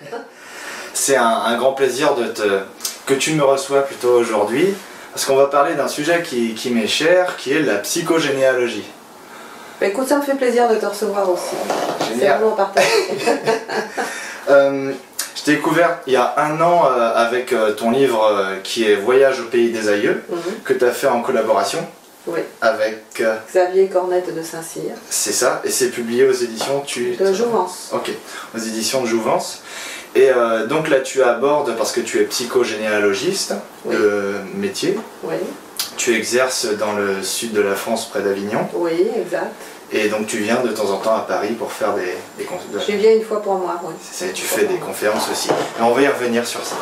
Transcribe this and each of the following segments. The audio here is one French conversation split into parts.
C'est un, un grand plaisir de te, que tu me reçois plutôt aujourd'hui, parce qu'on va parler d'un sujet qui, qui m'est cher, qui est la psychogénéalogie. Bah, écoute, ça me fait plaisir de te recevoir aussi. C'est Génial. vraiment partagé. Euh, je t'ai découvert il y a un an euh, avec euh, ton livre euh, qui est Voyage au pays des aïeux, Mhm. que tu as fait en collaboration Oui, avec... euh, Xavier Cornette de Saint-Cyr, c'est ça, et c'est publié aux éditions... Tu... de Jouvence. Ok, aux éditions de Jouvence. Et euh, donc là, tu abordes, parce que tu es psychogénéalogiste Oui. de métier, Oui, tu exerces dans le sud de la France, près d'Avignon, oui, exact. et donc tu viens de temps en temps à Paris pour faire des, des conférences. Je viens une fois pour moi, oui. C'est- Tu fais des conférences aussi. Et on va y revenir sur ça.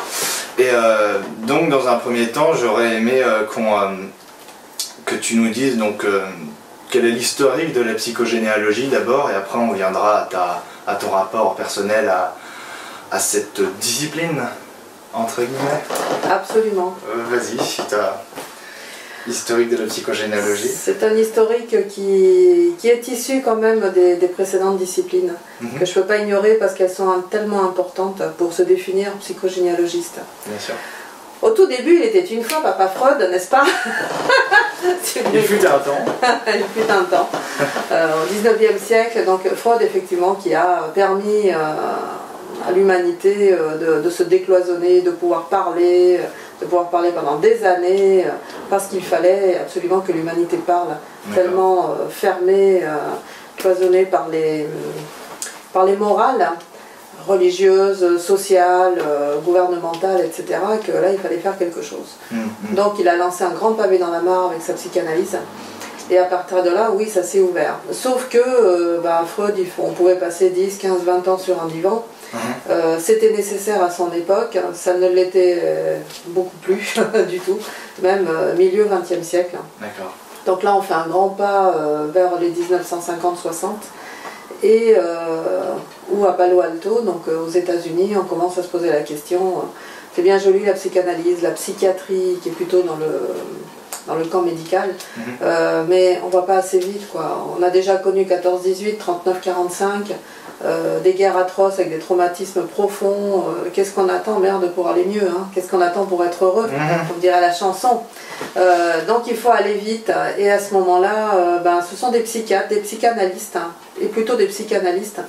Et euh, donc, dans un premier temps, j'aurais aimé euh, qu'on, euh, que tu nous dises donc, euh, quel est l'historique de la psychogénéalogie d'abord, et après on viendra à, ta, à ton rapport personnel à, à cette discipline, entre guillemets. Absolument. Euh, Vas-y, si tu as l'historique de la psychogénéalogie. C'est un historique qui, qui est issu quand même des, des précédentes disciplines, Mhm, que je ne peux pas ignorer parce qu'elles sont tellement importantes pour se définir psychogénéalogiste. Bien sûr. Au tout début, il était une fois Papa Freud, n'est-ce pas Il fut un temps. Il fut un temps. Euh, au 19e siècle, donc Freud, effectivement, qui a permis euh, à l'humanité euh, de, de se décloisonner, de pouvoir parler, de pouvoir parler pendant des années, parce qu'il fallait absolument que l'humanité parle, tellement fermée, cloisonnée par les, par les morales religieuses, sociales, euh, gouvernementales, etc., que là, il fallait faire quelque chose. Mhm, mhm. Donc il a lancé un grand pavé dans la mare avec sa psychanalyse. Et à partir de là, oui, ça s'est ouvert. Sauf que euh, bah, Freud, il faut- on pouvait passer 10, 15, 20 ans sur un divan. Mhm. Euh, C'était nécessaire à son époque, ça ne l'était beaucoup plus du tout, même milieu 20e siècle. D'accord. Donc là, on fait un grand pas vers les 1950-60. Et euh, ou à Palo Alto, donc euh, aux États-Unis, on commence à se poser la question. euh, c'est bien joli la psychanalyse, la psychiatrie, qui est plutôt dans le, dans le camp médical, Mhm. euh, mais on va pas assez vite. Quoi. On a déjà connu 14-18, 39-45, euh, des guerres atroces avec des traumatismes profonds. euh, Qu'est-ce qu'on attend, merde, pour aller mieux hein Qu'est-ce qu'on attend pour être heureux Mhm. comme dirait la chanson. Donc il faut aller vite et à ce moment-là, ben, ce sont des psychiatres, des psychanalystes, hein, et plutôt des psychanalystes,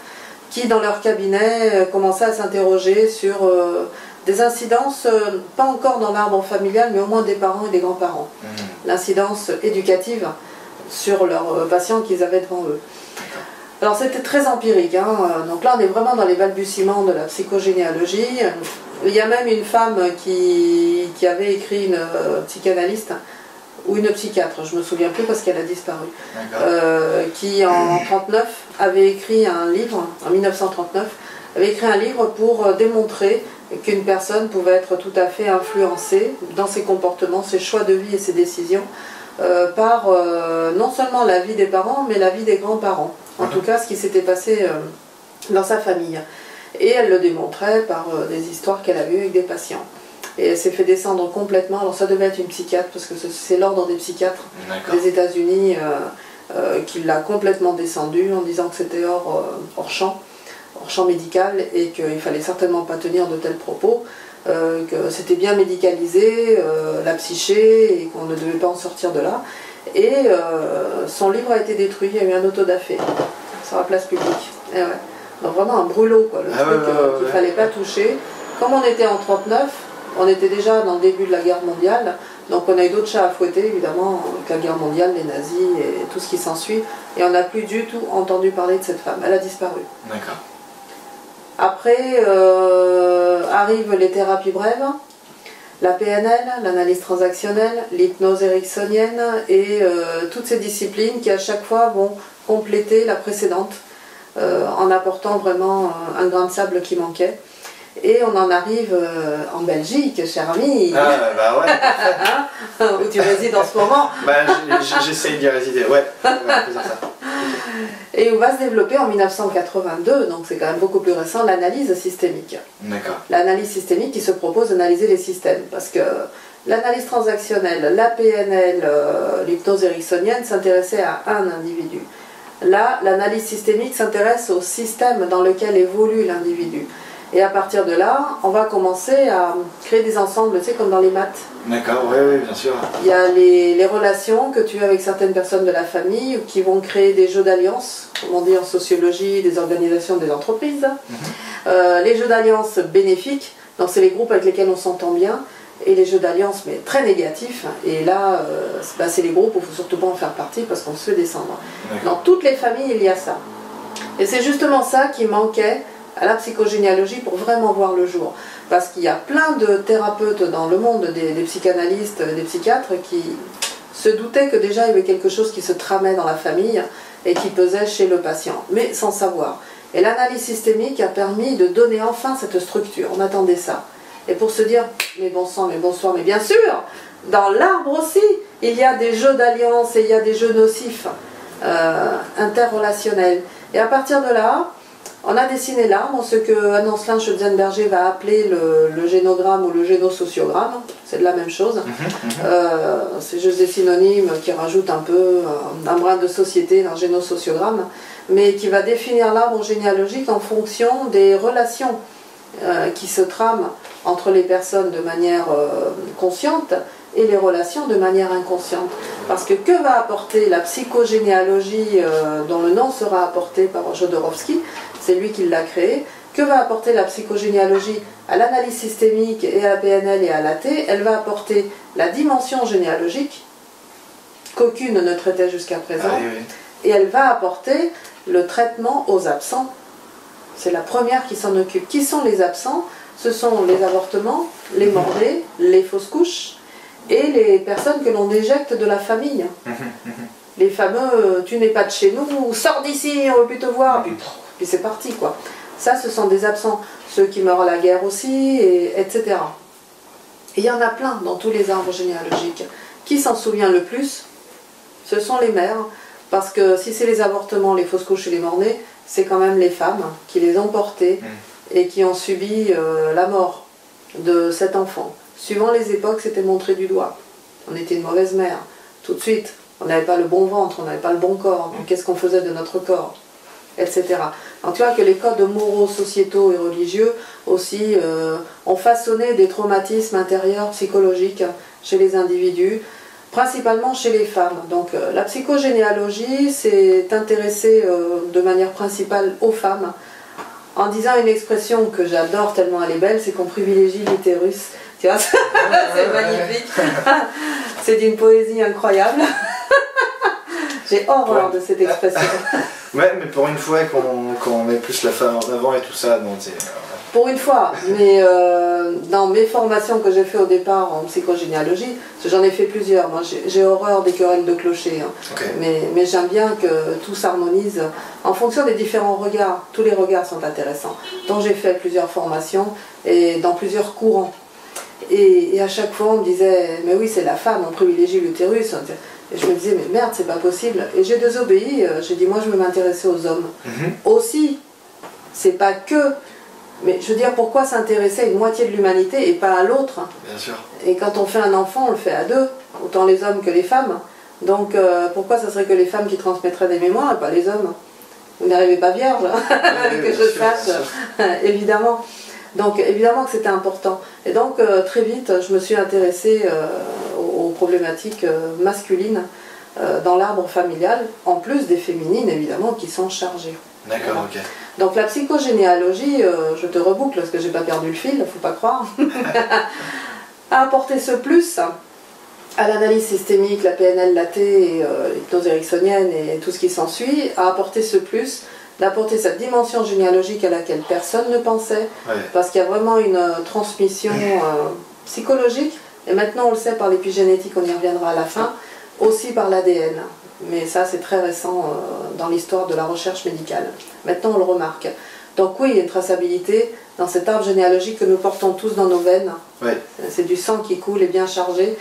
qui dans leur cabinet euh, commençaient à s'interroger sur euh, des incidences, euh, pas encore dans l'arbre familial, mais au moins des parents et des grands-parents. Mhm. L'incidence éducative sur leurs patients qu'ils avaient devant eux. Alors c'était très empirique, hein. Donc là on est vraiment dans les balbutiements de la psychogénéalogie. Il y a même une femme qui, qui avait écrit une euh, psychanalyste ou une psychiatre, je me souviens plus parce qu'elle a disparu, euh, qui en 39 avait écrit un livre, en 1939, avait écrit un livre pour euh, démontrer qu'une personne pouvait être tout à fait influencée dans ses comportements, ses choix de vie et ses décisions euh, par euh, non seulement la vie des parents, mais la vie des grands-parents. En tout cas, ce qui s'était passé dans sa famille. Et elle le démontrait par des histoires qu'elle a vues avec des patients. Et elle s'est fait descendre complètement. Alors ça devait être une psychiatre, parce que ce- c'est l'ordre des psychiatres des États-Unis euh, euh, qui l'a complètement descendu en disant que c'était hors, euh, hors champ, hors champ médical et qu'il fallait certainement pas tenir de tels propos, euh, que c'était bien médicalisé, euh, la psyché, et qu'on ne devait pas en sortir de là. Et euh, son livre a été détruit, il y a eu un autodafé sur la place publique. Et ouais. Donc vraiment un brûlot, quoi, le Ah truc ouais, ouais, ouais, qu'il ouais. fallait pas toucher. Comme on était en 39, on était déjà dans le début de la guerre mondiale, donc on a eu d'autres chats à fouetter, évidemment, avec la guerre mondiale, les nazis et tout ce qui s'ensuit, et on n'a plus du tout entendu parler de cette femme. Elle a disparu. D'accord. Après euh, arrivent les thérapies brèves, la PNL, l'analyse transactionnelle, l'hypnose ericksonienne et euh, toutes ces disciplines qui à chaque fois vont compléter la précédente euh, en apportant vraiment un grain de sable qui manquait. Et on en arrive euh, en Belgique, cher ami, Ah bah ouais. où tu résides en ce moment, bah j'essaye d'y résider. Ouais. ça. et où va se développer en 1982, donc c'est quand même beaucoup plus récent, l'analyse systémique. D'accord. l'analyse systémique qui se propose d'analyser les systèmes. Parce que l'analyse transactionnelle, la PNL, euh, l'hypnose ericksonienne s'intéressait à un individu. Là, l'analyse systémique s'intéresse au système dans lequel évolue l'individu. Et à partir de là, on va commencer à créer des ensembles, tu sais, comme dans les maths. D'accord, oui, oui, bien sûr. Il y a les, les relations que tu as avec certaines personnes de la famille qui vont créer des jeux d'alliance, comme on dit en sociologie, des organisations, des entreprises. Euh, les jeux d'alliance bénéfiques, donc c'est les groupes avec lesquels on s'entend bien, et les jeux d'alliance, mais très négatifs. Et là, euh, c'est bah, c'est les groupes où il ne faut surtout pas en faire partie parce qu'on se fait descendre. Dans toutes les familles, il y a ça. Et c'est justement ça qui manquait à la psychogénéalogie pour vraiment voir le jour. Parce qu'il y a plein de thérapeutes dans le monde, des, psychanalystes, des psychiatres, qui se doutaient que déjà il y avait quelque chose qui se tramait dans la famille et qui pesait chez le patient, mais sans savoir. Et l'analyse systémique a permis de donner enfin cette structure. On attendait ça. Et pour se dire, mais bon sang, mais bonsoir, mais bien sûr, dans l'arbre aussi, il y a des jeux d'alliance et il y a des jeux nocifs, euh, interrelationnels. Et à partir de là, on a dessiné l'arbre, ce que Anne-Ancelin Schutzenberger va appeler le, le génogramme ou le génosociogramme, c'est de la même chose. Euh, c'est juste des synonymes qui rajoutent un peu euh, un brin de société dans le génosociogramme, mais qui va définir l'arbre généalogique en fonction des relations euh, qui se trament entre les personnes de manière euh, consciente et les relations de manière inconsciente. Parce que que va apporter la psychogénéalogie euh, dont le nom sera apporté par Jodorowsky, c'est lui qui l'a créé, que va apporter la psychogénéalogie à l'analyse systémique et à la PNL et à l'AT Elle va apporter la dimension généalogique qu'aucune ne traitait jusqu'à présent Ah, oui, oui. et elle va apporter le traitement aux absents. C'est la première qui s'en occupe. Qui sont les absents? Ce sont les avortements, les mordés, les fausses couches et les personnes que l'on déjecte de la famille. Les fameux euh, tu n'es pas de chez nous, sors d'ici, on ne veut plus te voir. Puis, c'est parti quoi. Ça, ce sont des absents. Ceux qui meurent à la guerre aussi, et, etc. Et il y en a plein dans tous les arbres généalogiques. Qui s'en souvient le plus? Ce sont les mères. Parce que si c'est les avortements, les fausses couches et les morts-nés, c'est quand même les femmes qui les ont portés et qui ont subi euh, la mort de cet enfant. Suivant les époques, c'était montré du doigt. On était une mauvaise mère. Tout de suite, on n'avait pas le bon ventre, on n'avait pas le bon corps. Donc qu'est-ce qu'on faisait de notre corps? Etc. Donc tu vois que les codes moraux, sociétaux et religieux aussi euh, ont façonné des traumatismes intérieurs psychologiques chez les individus, principalement chez les femmes. Donc euh, la psychogénéalogie s'est intéressée euh, de manière principale aux femmes en disant une expression que j'adore tellement elle est belle, c'est qu'on privilégie l'utérus. Tu vois, c'est magnifique. c'est d'une poésie incroyable. J'ai horreur de cette expression. Ouais, mais pour une fois qu'on met plus la femme en avant et tout ça, donc c'est. Pour une fois, mais euh, dans mes formations que j'ai fait au départ en psychogénéalogie, j'en ai fait plusieurs, moi j'ai- horreur des querelles de clocher, hein. Mais, mais j'aime bien que tout s'harmonise en fonction des différents regards. Tous les regards sont intéressants. Donc j'ai fait plusieurs formations et dans plusieurs courants. Et, et à chaque fois on me disait, mais oui c'est la femme, on privilégie l'utérus. Et je me disais, mais merde, c'est pas possible. Et j'ai désobéi, euh, j'ai dit, moi je veux m'intéresser aux hommes Mhm. aussi. C'est pas que. Mais je veux dire, pourquoi s'intéresser à une moitié de l'humanité et pas à l'autre Bien sûr. Et quand on fait un enfant, on le fait à deux, autant les hommes que les femmes. Donc euh, pourquoi ça serait que les femmes qui transmettraient des mémoires et pas les hommes? Vous n'arrivez pas vierge, Oui, que je sûr, sache, évidemment. Donc évidemment que c'était important. Et donc euh, très vite, je me suis intéressée euh, aux, problématiques euh, masculines euh, dans l'arbre familial, en plus des féminines évidemment qui sont chargées. D'accord, ok. Donc la psychogénéalogie, euh, je te reboucle parce que j'ai pas perdu le fil, faut pas croire, a apporté ce plus à l'analyse systémique, la PNL, et euh, l'hypnose ericksonienne et tout ce qui s'ensuit, a apporté ce plus d'apporter cette dimension généalogique à laquelle personne ne pensait, Ouais. parce qu'il y a vraiment une transmission euh, psychologique, et maintenant on le sait par l'épigénétique, on y reviendra à la fin, aussi par l'ADN. Mais ça c'est très récent euh, dans l'histoire de la recherche médicale. Maintenant on le remarque. Donc oui, il y a une traçabilité dans cet arbre généalogique que nous portons tous dans nos veines. Ouais. C'est du sang qui coule et bien chargé.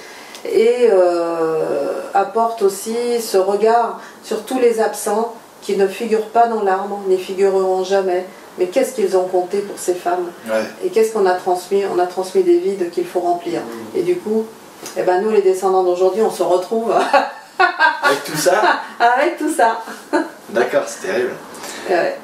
Et euh, apporte aussi ce regard sur tous les absents qui ne figurent pas dans l'arbre, n'y figureront jamais. Mais qu'est-ce qu'ils ont compté pour ces femmes Ouais. Et qu'est-ce qu'on a transmis On a transmis des vides qu'il faut remplir. Et du coup, eh ben nous les descendants d'aujourd'hui, on se retrouve Avec tout ça, avec tout ça. d'accord, c'est terrible. Ouais.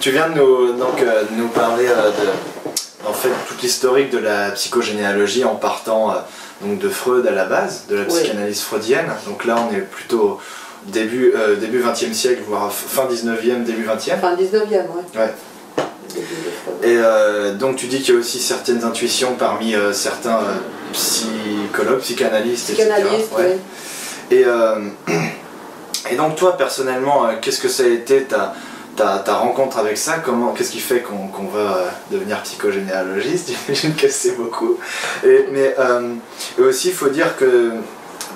Tu viens de nous, donc, euh, de nous parler euh, de, l'historique de la psychogénéalogie en partant euh, donc de Freud à la base, de la Oui. psychanalyse freudienne. Donc là, on est plutôt début, début 20e siècle, voire fin 19e, début 20e. Enfin, 19e, ouais. Ouais. Et euh, donc tu dis qu'il y a aussi certaines intuitions parmi euh, certains euh, psychologues, psychanalystes, Psychanalyste, etc. Ouais. Et, et donc toi personnellement, qu'est-ce que ça a été ta, ta, ta rencontre avec ça? Comment, Qu'est-ce qui fait qu'on qu'on va devenir psychogénéalogiste? J'imagine que c'est beaucoup. Et, mais et aussi, il faut dire que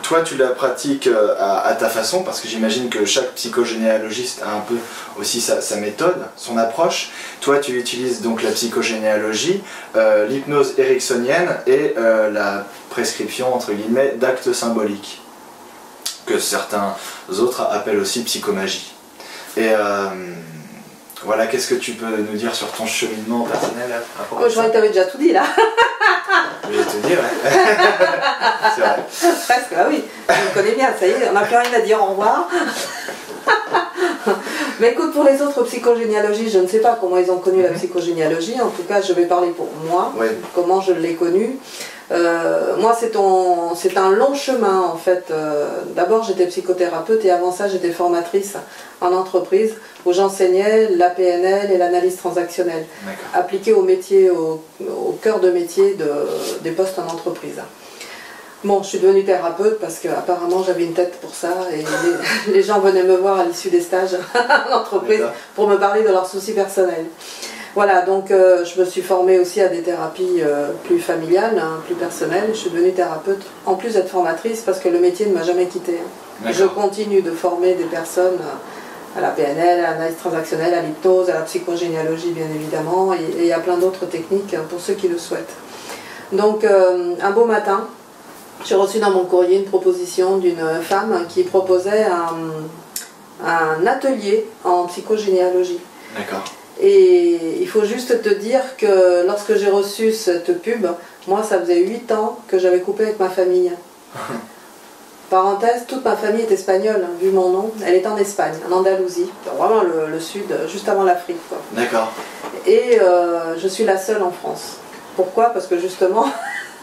toi, tu la pratiques euh, à, ta façon, parce que j'imagine que chaque psychogénéalogiste a un peu aussi sa, méthode, son approche. Toi, tu utilises donc la psychogénéalogie, euh, l'hypnose ericksonienne et euh, la prescription, entre guillemets, d'actes symboliques, que certains autres appellent aussi psychomagie. Voilà, qu'est-ce que tu peux nous dire sur ton cheminement personnel Oh, je ça croyais que t'avais déjà tout dit là. Je vais te dire, ouais. c'est vrai. Presque, ah oui. Je me connais bien, ça y est, on n'a plus rien à dire, au revoir. Mais écoute, pour les autres psychogénéalogies, je ne sais pas comment ils ont connu la Mhm. psychogénéalogie. En tout cas, je vais parler pour moi, comment je l'ai connue. Euh, moi, c'est un, long chemin en fait. Euh, D'abord, j'étais psychothérapeute et avant ça, j'étais formatrice en entreprise où j'enseignais la PNL et l'analyse transactionnelle appliquée au métier, au, au cœur de métier de- des postes en entreprise. Bon, je suis devenue thérapeute parce que apparemment j'avais une tête pour ça et les, les gens venaient me voir à l'issue des stages en entreprise pour me parler de leurs soucis personnels. Voilà, donc euh, je me suis formée aussi à des thérapies euh, plus familiales, hein, plus personnelles. Je suis devenue thérapeute en plus d'être formatrice parce que le métier ne m'a jamais quittée. hein. Je continue de former des personnes euh, à la PNL, à l'analyse transactionnelle, à l'hypnose, à la psychogénéalogie bien évidemment, et, et à plein d'autres techniques euh, pour ceux qui le souhaitent. Donc euh, un beau matin, j'ai reçu dans mon courrier une proposition d'une femme qui proposait un, un atelier en psychogénéalogie. D'accord. Et il faut juste te dire que lorsque j'ai reçu cette pub, moi ça faisait 8 ans que j'avais coupé avec ma famille. Parenthèse, toute ma famille est espagnole, hein, vu mon nom. Elle est en Espagne, en Andalousie, vraiment le, le sud, juste avant l'Afrique. D'accord. Et euh, je suis la seule en France. Pourquoi? Parce que justement,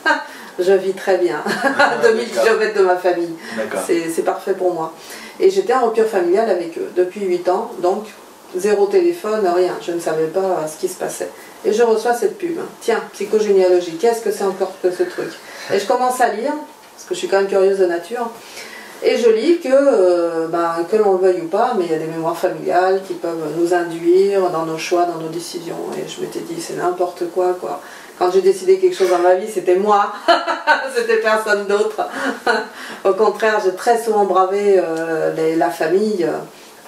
je vis très bien à 2000 D'accord. km de ma famille. C'est parfait pour moi. Et j'étais en rupture familiale avec eux depuis 8 ans, donc zéro téléphone, rien. Je ne savais pas ce qui se passait. Et je reçois cette pub. Tiens, psychogénéalogie, qu'est-ce que c'est encore que ce truc Et je commence à lire, parce que je suis quand même curieuse de nature. Et je lis que, euh, ben, que l'on le veuille ou pas, mais il y a des mémoires familiales qui peuvent nous induire dans nos choix, dans nos décisions. Et je m'étais dit, c'est n'importe quoi, quoi. Quand j'ai décidé quelque chose dans ma vie, c'était moi, c'était personne d'autre. Au contraire, j'ai très souvent bravé euh, les- la famille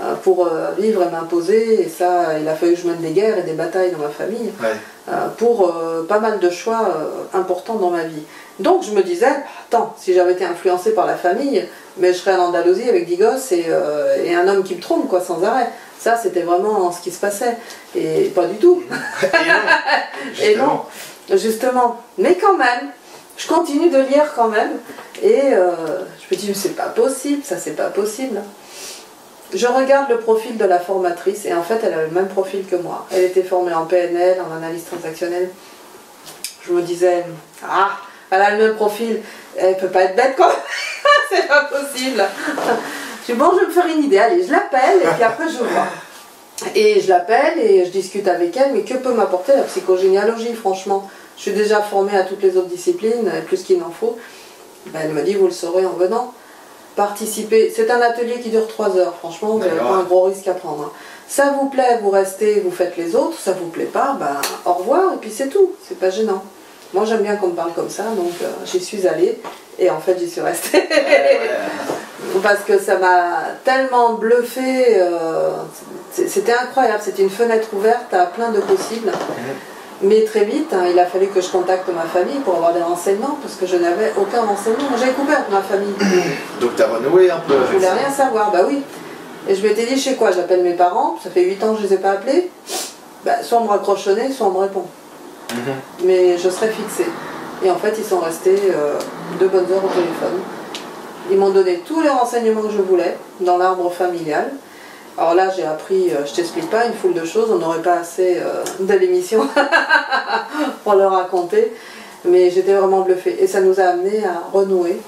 euh, pour euh, vivre et m'imposer. Et ça, il a fallu que je mène des guerres et des batailles dans ma famille Ouais. pour pas mal de choix importants dans ma vie. Donc je me disais, attends, si j'avais été influencée par la famille, mais je serais en Andalousie avec 10 gosses et, euh, et un homme qui me trompe, quoi, sans arrêt. Ça, c'était vraiment ce qui se passait. Et pas du tout. Et non. Et non, justement. Mais quand même, je continue de lire quand même. Et euh, je me dis, c'est pas possible, ça c'est pas possible. Je regarde le profil de la formatrice et en fait elle avait le même profil que moi. Elle était formée en PNL, en analyse transactionnelle. Je me disais, ah, elle a le même profil, elle peut pas être bête quoi. c'est pas possible. Je dis, bon, je vais me faire une idée, allez, je l'appelle et puis après je vois. Et je l'appelle et je discute avec elle, mais que peut m'apporter la psychogénéalogie, franchement? Je suis déjà formée à toutes les autres disciplines, plus qu'il n'en faut. Ben, elle me dit, vous le saurez en venant. Participer, c'est un atelier qui dure 3 heures, franchement, vous n'avez pas un gros risque à prendre. hein. Ça vous plaît, vous restez, vous faites les autres, ça vous plaît pas, ben au revoir, et puis c'est tout, c'est pas gênant. Moi j'aime bien qu'on me parle comme ça, donc euh, j'y suis allée, et en fait j'y suis restée. Ouais, ouais. parce que ça m'a tellement bluffé. euh, C'était incroyable, c'était une fenêtre ouverte à plein de possibles. Mais très vite, hein, il a fallu que je contacte ma famille pour avoir des renseignements, parce que je n'avais aucun renseignement. J'avais couvert avec ma famille. Donc t'as renoué un peu Je voulais rien savoir, bah oui. Et je m'étais dit, je sais quoi, j'appelle mes parents, ça fait 8 ans que je les ai pas appelés. Bah, soit on me raccroche au nez, soit on me répond. Mhm. Mais je serai fixée. Et en fait, ils sont restés euh, deux bonnes heures au téléphone. Ils m'ont donné tous les renseignements que je voulais dans l'arbre familial. Alors là, j'ai appris, euh, je t'explique pas, une foule de choses, on n'aurait pas assez euh, de l'émission pour le raconter. Mais j'étais vraiment bluffée. Et ça nous a amené à renouer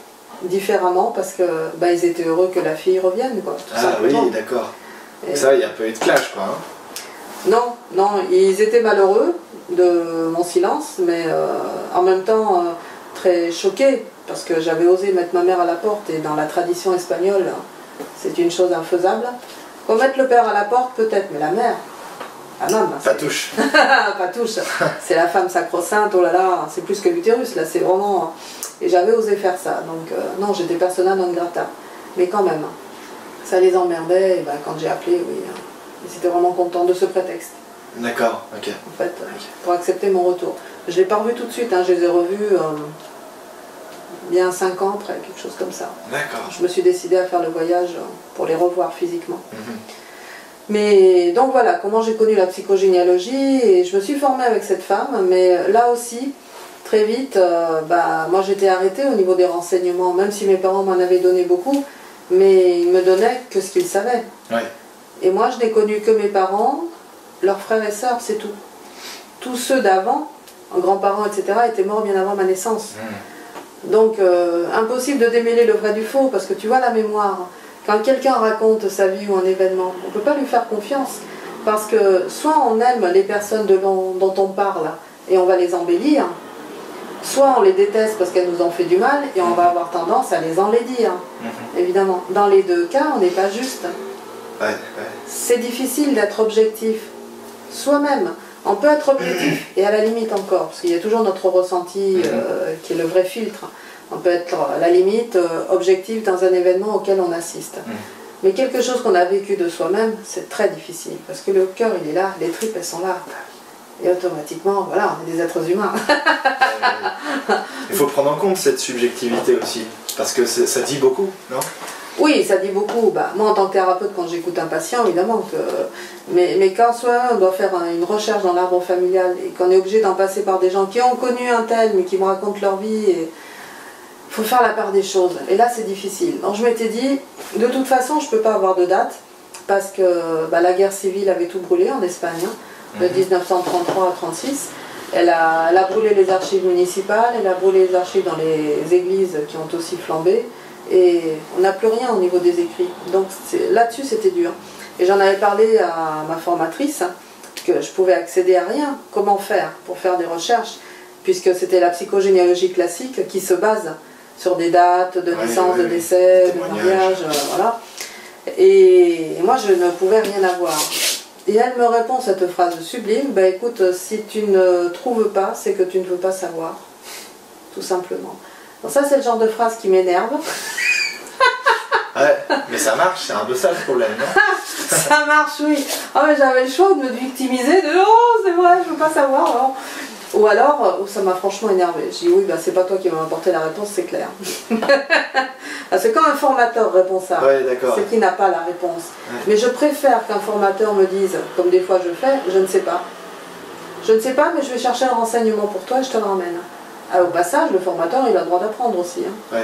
différemment parce que bah, ils étaient heureux que la fille revienne. Quoi, tout Ah oui, d'accord. Et- Ça, il y a pas eu de clash, quoi. hein. Non, non, ils étaient malheureux de mon silence, mais euh, en même temps euh, très choqués parce que j'avais osé mettre ma mère à la porte et dans la tradition espagnole, c'est une chose infaisable. Qu'on mette le père à la porte, peut-être, mais la mère, ah non, Pas touche. pas touche. C'est la femme sacro-sainte, oh là là, c'est plus que l'utérus, là, c'est vraiment. Et j'avais osé faire ça, donc euh, non, j'étais persona non grata. Mais quand même, ça les emmerdait, et ben, quand j'ai appelé, oui, hein, ils étaient vraiment contents de ce prétexte, D'accord, ok. en fait, pour accepter mon retour. Je ne l'ai pas revu tout de suite, hein, je les ai revus euh, bien 5 ans après, quelque chose comme ça. D'accord. Je me suis décidée à faire le voyage euh, pour les revoir physiquement. Mhm. Mais donc voilà, comment j'ai connu la psychogénéalogie et je me suis formée avec cette femme, mais là aussi, très vite, euh, bah, moi j'étais arrêtée au niveau des renseignements, même si mes parents m'en avaient donné beaucoup, mais ils me donnaient que ce qu'ils savaient. Ouais. Et moi je n'ai connu que mes parents, leurs frères et sœurs, c'est tout. Tous ceux d'avant, grands-parents, etc., étaient morts bien avant ma naissance. Mhm. Donc, euh, impossible de démêler le vrai du faux, parce que tu vois la mémoire. Quand quelqu'un raconte sa vie ou un événement, on ne peut pas lui faire confiance. Parce que soit on aime les personnes de dont on parle et on va les embellir, soit on les déteste parce qu'elles nous ont fait du mal et on va avoir tendance à les enlaidir. Mhm. Évidemment, dans les deux cas, on n'est pas juste. Ouais, ouais. C'est difficile d'être objectif soi-même. On peut être objectif et à la limite encore, parce qu'il y a toujours notre ressenti euh, qui est le vrai filtre. On peut être à la limite euh, objectif dans un événement auquel on assiste. Mhm. Mais quelque chose qu'on a vécu de soi-même, c'est très difficile, parce que le cœur, il est là, les tripes, elles sont là. Et automatiquement, voilà, on est des êtres humains. Il faut prendre en compte cette subjectivité aussi, parce que ça dit beaucoup, non? Oui, ça dit beaucoup. Bah, moi, en tant que thérapeute, quand j'écoute un patient, évidemment que. Mais, mais quand soit on doit faire un- une recherche dans l'arbre familial et qu'on est obligé d'en passer par des gens qui ont connu un tel, mais qui me racontent leur vie, il faut faire la part des choses. Et là, c'est difficile. Donc, je m'étais dit, de toute façon, je ne peux pas avoir de date parce que bah, la guerre civile avait tout brûlé en Espagne, hein, de Mhm. 1933 à 36. Elle a, elle a brûlé les archives municipales, elle a brûlé les archives dans les églises qui ont aussi flambé, et on n'a plus rien au niveau des écrits. Donc là-dessus, c'était dur. Et j'en avais parlé à ma formatrice, hein, que je pouvais accéder à rien. Comment faire pour faire des recherches Puisque c'était la psychogénéalogie classique qui se base sur des dates de naissance, de décès, de mariage, euh, voilà. Et moi, je ne pouvais rien avoir. Et elle me répond cette phrase sublime, bah écoute, si tu ne trouves pas, c'est que tu ne veux pas savoir. Tout simplement. Donc ça, c'est le genre de phrase qui m'énerve. Ouais, mais ça marche, c'est un peu ça le problème, non ça marche, oui. Ah mais j'avais le choix de me victimiser, de oh c'est vrai, je veux pas savoir. alors. Ou alors, oh, ça m'a franchement énervé. Je dis oui, bah, c'est pas toi qui m'as apporté la réponse, c'est clair. Parce que quand un formateur répond ça, Ouais, c'est qu'il n'a pas la réponse. Ouais. Mais je préfère qu'un formateur me dise, comme des fois je fais, je ne sais pas. Je ne sais pas, mais je vais chercher un renseignement pour toi et je te le ramène. Ah, au passage, le formateur, il a le droit d'apprendre aussi. hein. Ouais.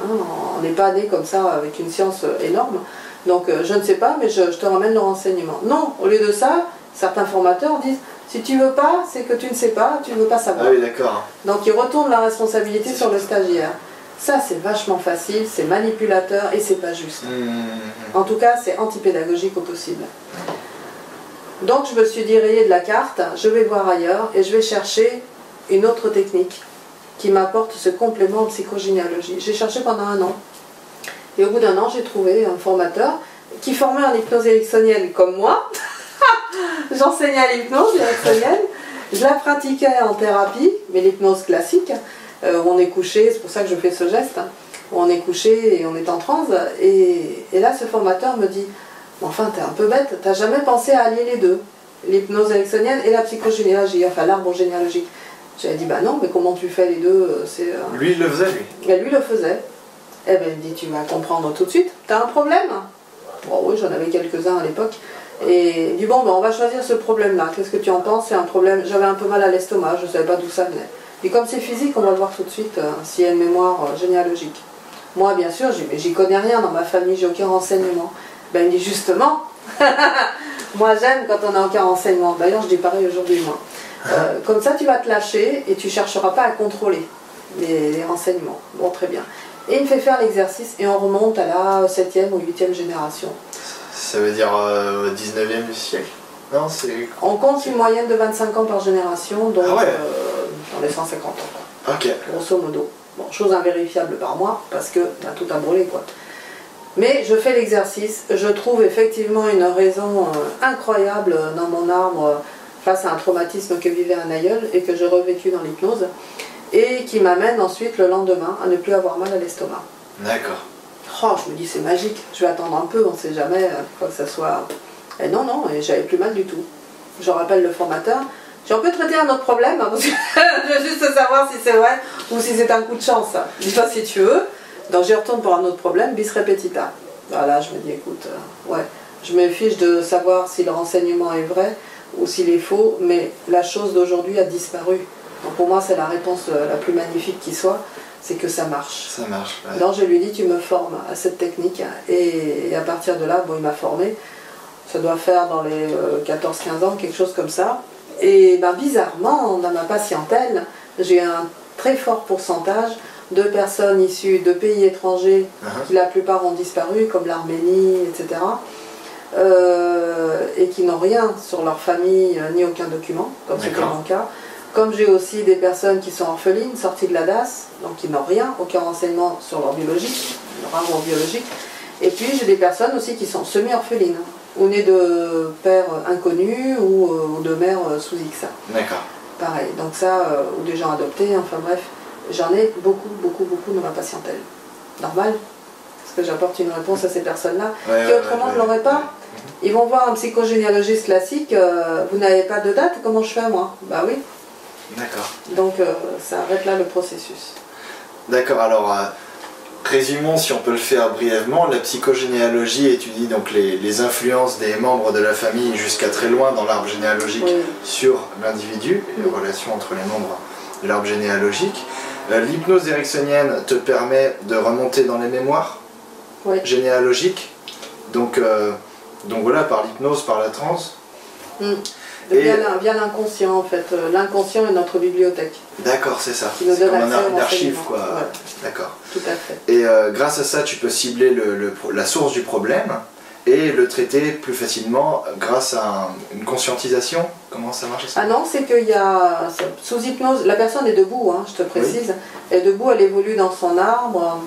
Hein, on n'est pas né comme ça avec une science euh, énorme. Donc euh, je ne sais pas, mais je, je te ramène le renseignement. Non, au lieu de ça, certains formateurs disent si tu veux pas, c'est que tu ne sais pas, tu ne veux pas savoir. Ah oui, d'accord. Donc ils retournent la responsabilité sur le stagiaire. Ça, c'est vachement facile, c'est manipulateur et c'est pas juste. Mhm. En tout cas, c'est antipédagogique au possible. Donc je me suis dit rayé de la carte, je vais voir ailleurs et je vais chercher une autre technique qui m'apporte ce complément en psychogénéalogie. J'ai cherché pendant un an. Et au bout d'un an, j'ai trouvé un formateur qui formait en hypnose ericksonienne comme moi. J'enseignais l'hypnose ericksonienne. Je la pratiquais en thérapie, mais l'hypnose classique, euh, on est couché, c'est pour ça que je fais ce geste, hein, où on est couché et on est en transe. Et, et là, ce formateur me dit Enfin, t'es un peu bête, t'as jamais pensé à allier les deux, l'hypnose ericksonienne et la psychogénéalogie, enfin l'arbre généalogique. J'avais dit Bah non, mais comment tu fais les deux euh, C'est. euh, Lui, il le faisait, lui. et lui le faisait. Eh ben, il me dit, tu vas comprendre tout de suite. T'as un problème? Bon, oui, j'en avais quelques-uns à l'époque. Et il dit, bon, ben, on va choisir ce problème-là. Qu'est-ce que tu en penses? C'est un problème. J'avais un peu mal à l'estomac, je ne savais pas d'où ça venait. Et comme c'est physique, on va le voir tout de suite euh, s'il y a une mémoire euh, généalogique. Moi, bien sûr, j'ai- mais j'y connais rien dans ma famille, j'ai aucun renseignement. Ben, il me dit, justement, moi j'aime quand on n'a aucun renseignement. D'ailleurs, je dis pareil aujourd'hui, moi. Euh, comme ça, tu vas te lâcher et tu chercheras pas à contrôler les, les renseignements. Bon, très bien. Et il me fait faire l'exercice et on remonte à la 7e ou 8e génération. Ça veut dire euh, au 19e siècle? Non, c'est. On compte une moyenne de 25 ans par génération, donc Ah ouais. euh, dans les 150 ans, quoi, Ok. grosso modo. Bon, chose invérifiable par mois, parce que bah, tout a brûlé, quoi. Mais je fais l'exercice, je trouve effectivement une raison euh, incroyable dans mon arbre face à un traumatisme que vivait un aïeul et que j'ai revécu dans l'hypnose, et qui m'amène ensuite le lendemain à ne plus avoir mal à l'estomac. D'accord. Oh, je me dis c'est magique, je vais attendre un peu, on sait jamais, euh, quoi que ça soit. Et non, non, et j'avais plus mal du tout. Je rappelle le formateur. J'ai on peut traiter un autre problème, hein, parce que je veux juste savoir si c'est vrai ou si c'est un coup de chance. Dis-toi si tu veux. Donc j'y retourne pour un autre problème, bis repetita. Voilà, je me dis écoute, euh, ouais, je me fiche de savoir si le renseignement est vrai ou s'il est faux, mais la chose d'aujourd'hui a disparu. Donc pour moi c'est la réponse euh, la plus magnifique qui soit, c'est que ça marche. Ça marche. ouais. Donc je lui dis tu me formes à cette technique et, à partir de là, bon il m'a formé. Ça doit faire dans les euh, 14-15 ans, quelque chose comme ça. Et ben, bizarrement, dans ma patientèle, j'ai un très fort pourcentage de personnes issues de pays étrangers Uh-huh. qui la plupart ont disparu, comme l'Arménie, etc. euh, et qui n'ont rien sur leur famille euh, ni aucun document, comme c'était mon cas. Comme j'ai aussi des personnes qui sont orphelines, sorties de la DAS, donc qui n'ont rien, aucun renseignement sur leur biologique, leur arbre biologique. Et puis j'ai des personnes aussi qui sont semi-orphelines, ou nées de pères inconnus ou, euh, de mères sous X. D'accord. Pareil, donc ça, ou des gens adoptés, enfin bref, j'en ai beaucoup, beaucoup, beaucoup dans ma patientèle. Normal, parce que j'apporte une réponse à ces personnes-là, Ouais, qui autrement ouais, ne l'auraient ouais. pas. Ils vont voir un psychogénéalogiste classique, euh, vous n'avez pas de date, comment je fais moi? Bah oui, D'accord. donc euh, ça arrête là le processus. D'accord, alors euh, résumons si on peut le faire brièvement. La psychogénéalogie étudie donc les, les influences des membres de la famille jusqu'à très loin dans l'arbre généalogique Oui. sur l'individu et les Oui. relations entre les membres de l'arbre généalogique. L'hypnose ericksonienne te permet de remonter dans les mémoires Oui. généalogiques. Donc, donc voilà, par l'hypnose, par la transe. Mm. Et- Via l'in- via l'inconscient en fait. Euh, L'inconscient est notre bibliothèque D'accord, c'est ça. qui nous C'est donne comme un accès archive, quoi. Ouais, D'accord. tout à fait. Et euh, grâce à ça, tu peux cibler le- le pro- la source du problème et le traiter plus facilement grâce à un- une conscientisation. Comment ça marche ça? Ah non, c'est qu'il y a, sous hypnose, la personne est debout, hein, je te précise, elle est debout, elle évolue dans son arbre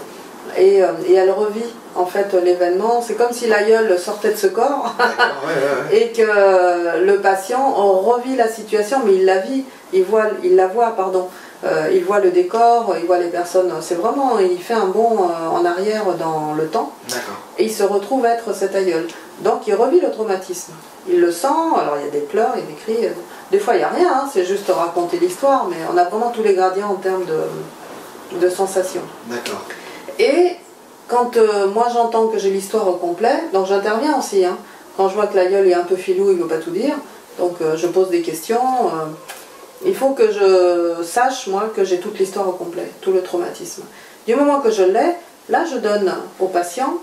et, euh, et elle revit en fait l'événement. C'est comme si l'aïeul sortait de ce corps D'accord, ouais, ouais, ouais. et que euh, le patient on revit la situation, mais il la vit, il, voit, il la voit, pardon. Euh, il voit le décor, il voit les personnes. C'est vraiment, il fait un bond euh, en arrière dans le temps et il se retrouve être cet aïeul. Donc il revit le traumatisme. Il le sent, alors il y a des pleurs, il y a des cris. Des fois il n'y a rien, hein, c'est juste raconter l'histoire, mais on a vraiment tous les gradients en termes de, de sensations. D'accord. Et quand euh, moi j'entends que j'ai l'histoire au complet, donc j'interviens aussi. hein. Quand je vois que l'aïeul est un peu filou, il ne veut pas tout dire, donc euh, je pose des questions. euh, il faut que je sache, moi, que j'ai toute l'histoire au complet, tout le traumatisme. Du moment que je l'ai, là je donne au patient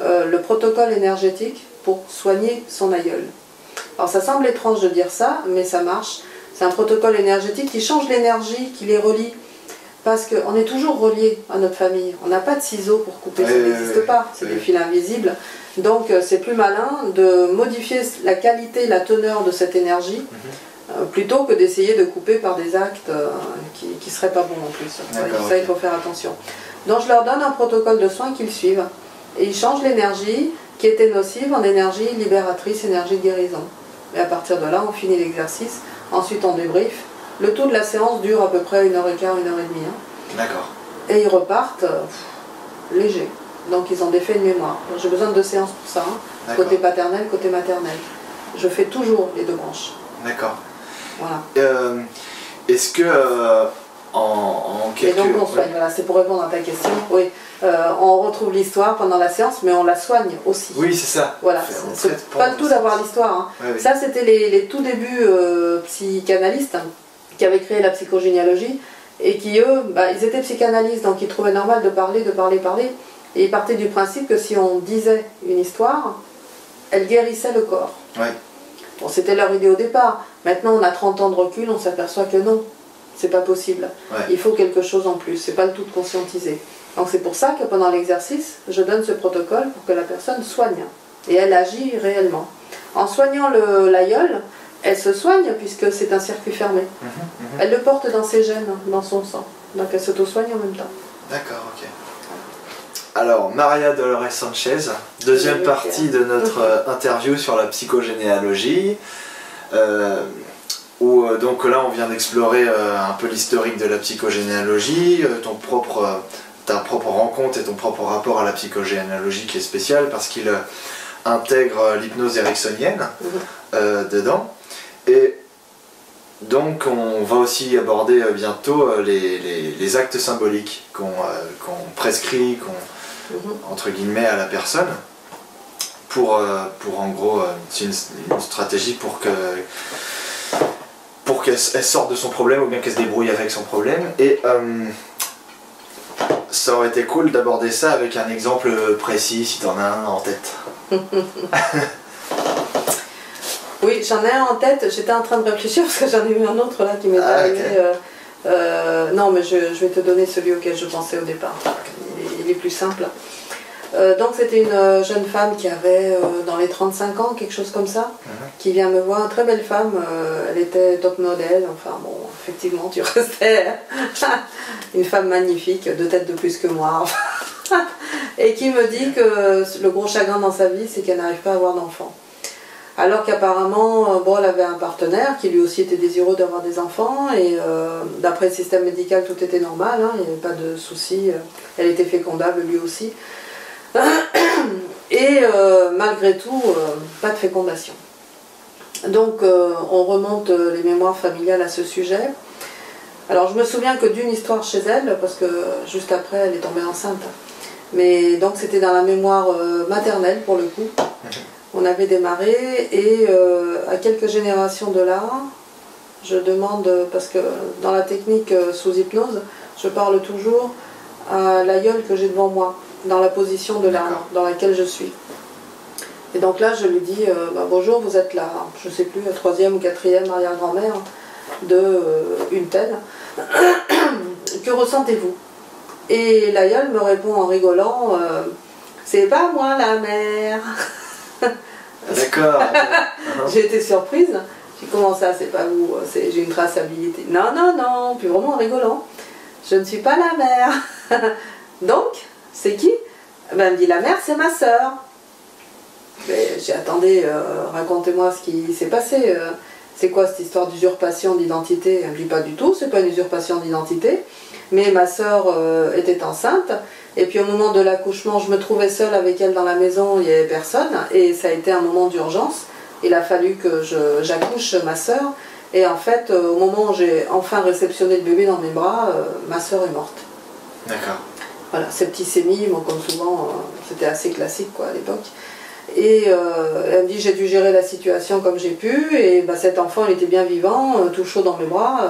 le protocole énergétique pour soigner son aïeul. Alors ça semble étrange de dire ça, mais ça marche. C'est un protocole énergétique qui change l'énergie, qui les relie. Parce qu'on est toujours relié à notre famille. On n'a pas de ciseaux pour couper, ça Ouais, n'existe ouais. pas. C'est des fils invisibles. Donc euh, c'est plus malin de modifier la qualité, la teneur de cette énergie, Mhm. euh, plutôt que d'essayer de couper par des actes euh, qui ne seraient pas bons en plus. Ça, il faut faire attention. Donc je leur donne un protocole de soins qu'ils suivent. Et ils changent l'énergie qui était nocive en énergie libératrice, énergie de guérison. Et à partir de là, on finit l'exercice. Ensuite, on débrief. Le tout de la séance dure à peu près une heure et quart, une heure et demie. hein. D'accord. Et ils repartent euh, légers. Donc ils ont des faits de mémoire. J'ai besoin de deux séances pour ça. hein. Côté paternel, côté maternel. Je fais toujours les deux branches. D'accord. Voilà. Euh, Est-ce que euh, en, en Et donc on soigne. Voilà, c'est pour répondre à ta question. Oui, Euh, on retrouve l'histoire pendant la séance, mais on la soigne aussi. Oui, c'est ça. Voilà, c'est pas le tout d'avoir l'histoire. hein. Ouais, oui. Ça, c'était les, les tout débuts psychanalystes hein, qui avaient créé la psychogénéalogie et qui, eux, bah, ils étaient psychanalystes, donc ils trouvaient normal de parler, de parler, parler. Et ils partaient du principe que si on disait une histoire, elle guérissait le corps. Ouais. Bon, c'était leur idée au départ, Maintenant, on a 30 ans de recul, on s'aperçoit que non, c'est pas possible. Il faut quelque chose en plus, c'est pas le tout de conscientiser. Donc c'est pour ça que pendant l'exercice, je donne ce protocole pour que la personne soigne. Et elle agit réellement. En soignant l'aïeul, elle se soigne puisque c'est un circuit fermé. Mhm, mhm. Elle le porte dans ses gènes, dans son sang. Donc elle s'auto-soigne en même temps. D'accord, ok. Alors, Maria Dolores Sanchez, deuxième partie de notre euh, interview sur la psychogénéalogie. Euh, où euh, donc là on vient d'explorer un peu l'historique de la psychogénéalogie, ton propre, ta propre rencontre et ton propre rapport à la psychogénéalogie qui est spécial parce qu'il intègre l'hypnose ericksonienne mhm. dedans. Et donc on va aussi aborder bientôt les, actes symboliques qu'on prescrit, qu'on Mhm. entre guillemets, à la personne. Pour, euh, pour en gros, euh, c'est une, stratégie pour que pour qu'elle sorte de son problème ou bien qu'elle se débrouille avec son problème. Et euh, ça aurait été cool d'aborder ça avec un exemple précis si tu en as un en tête. oui, j'en ai un en tête. J'étais en train de réfléchir parce que j'en ai eu un autre là qui m'est ah, arrivé. non, mais je, je, vais te donner celui auquel je pensais au départ il est plus simple. Euh, donc c'était une euh, jeune femme qui avait euh, dans les 35 ans, quelque chose comme ça, mhm. qui vient me voir, une très belle femme, elle était top modèle, enfin bon, effectivement tu restais une femme magnifique, deux têtes de plus que moi, et qui me dit que le gros chagrin dans sa vie c'est qu'elle n'arrive pas à avoir d'enfant. Alors qu'apparemment, bon, elle avait un partenaire qui lui aussi était désireux d'avoir des enfants et d'après le système médical tout était normal, hein, il n'y avait pas de soucis, elle était fécondable lui aussi. Et euh, malgré tout, euh, pas de fécondation. Donc euh, on remonte les mémoires familiales à ce sujet. Alors je me souviens que d'une histoire chez elle, parce que juste après elle est tombée enceinte. Mais donc c'était dans la mémoire maternelle pour le coup. On avait démarré et à quelques générations de là, je demande, parce que dans la technique sous hypnose, je parle toujours à l'aïeul que j'ai devant moi dans la position de l'âme dans laquelle je suis. Et donc là, je lui dis euh, bah, Bonjour, vous êtes la, je ne sais plus, la troisième ou quatrième arrière-grand-mère de euh, une telle. que ressentez-vous? Et l'aïeul me répond en rigolant euh, C'est pas moi la mère D'accord. j'ai été surprise. J'ai commencé à C'est pas vous, j'ai une traçabilité. Non, non, non, puis vraiment en rigolant. Je ne suis pas la mère. Donc, c'est qui? Ben, Elle me dit La mère, c'est ma soeur. J'ai attendu, euh, racontez-moi ce qui s'est passé. Euh. c'est quoi cette histoire d'usurpation d'identité? Elle me dit Pas du tout, c'est pas une usurpation d'identité. Mais ma soeur euh, était enceinte. Et puis au moment de l'accouchement, je me trouvais seule avec elle dans la maison, il n'y avait personne. Et ça a été un moment d'urgence. Il a fallu que j'accouche ma soeur. Et en fait, au moment où j'ai enfin réceptionné le bébé dans mes bras, ma soeur est morte. D'accord. Voilà, septicémie, moi comme souvent, euh, c'était assez classique quoi à l'époque. Et euh, elle me dit j'ai dû gérer la situation comme j'ai pu et bah, cet enfant il était bien vivant, euh, tout chaud dans mes bras,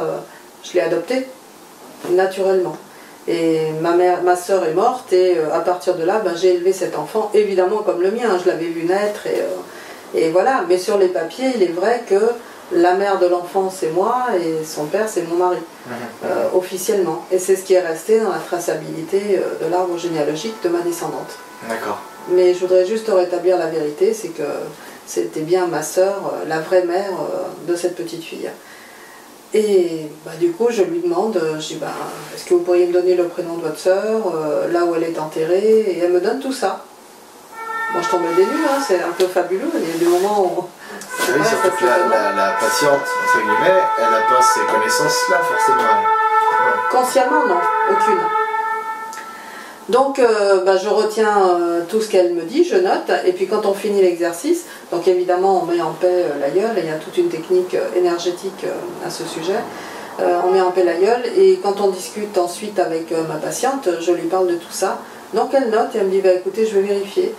je l'ai adopté naturellement. Et ma mère, ma soeur est morte et à partir de là bah, j'ai élevé cet enfant évidemment comme le mien, je l'avais vu naître et, et, voilà. Mais sur les papiers il est vrai que la mère de l'enfant c'est moi et son père c'est mon mari, mhm. euh, officiellement. Et c'est ce qui est resté dans la traçabilité euh, de l'arbre généalogique de ma descendante. D'accord. Mais je voudrais juste rétablir la vérité, c'est que c'était bien ma sœur, euh, la vraie mère de cette petite fille. Et bah, du coup, je lui demande, je dis, bah, est-ce que vous pourriez me donner le prénom de votre sœur, là où elle est enterrée? Et elle me donne tout ça. Moi, je tombe des nues, hein, c'est un peu fabuleux. Il y a des moments où oui, surtout que la, patiente, entre guillemets, elle n'a pas ces connaissances-là forcément. Consciemment, non, aucune. Donc euh, bah, je retiens euh, tout ce qu'elle me dit, je note, et puis quand on finit l'exercice, donc évidemment on met en paix euh, la gueule, il y a toute une technique énergétique à ce sujet, on met en paix la gueule, et quand on discute ensuite avec ma patiente, je lui parle de tout ça, donc elle note et elle me dit bah, écoutez je vais vérifier.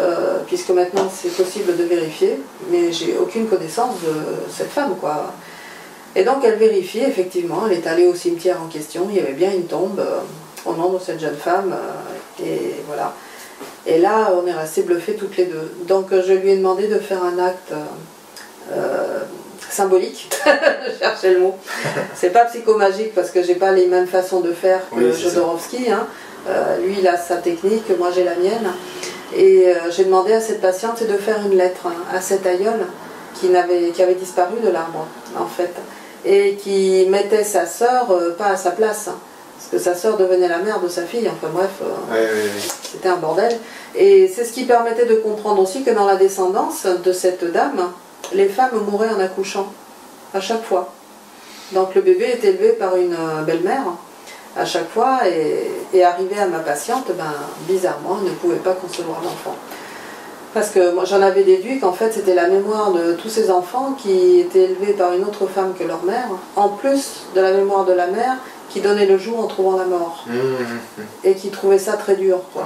Euh, puisque maintenant c'est possible de vérifier, mais j'ai aucune connaissance de cette femme, quoi. Et donc elle vérifie, effectivement, elle est allée au cimetière en question, il y avait bien une tombe euh, au nom de cette jeune femme, euh, et voilà. Et là, on est resté bluffés toutes les deux. Donc je lui ai demandé de faire un acte symbolique, je cherchais le mot. C'est pas psychomagique parce que j'ai pas les mêmes façons de faire que Oui. Jodorowsky. hein. Euh, lui, il a sa technique, moi j'ai la mienne. Et euh, j'ai demandé à cette patiente de faire une lettre hein, à cet aïeul qui, n'avait, qui avait disparu de l'arbre, en fait. Et qui mettait sa sœur euh, pas à sa place. hein. Que sa sœur devenait la mère de sa fille. Enfin bref, euh, Oui, oui, oui. c'était un bordel. Et c'est ce qui permettait de comprendre aussi que dans la descendance de cette dame, les femmes mouraient en accouchant, à chaque fois. Donc le bébé est élevé par une euh, belle-mère à chaque fois et, et arrivé à ma patiente, ben, bizarrement, elle ne pouvait pas concevoir d'enfant. Parce que moi j'en avais déduit qu'en fait c'était la mémoire de tous ces enfants qui étaient élevés par une autre femme que leur mère, en plus de la mémoire de la mère qui donnait le jour en trouvant la mort Mmh, mmh, mmh. et qui trouvait ça très dur. quoi.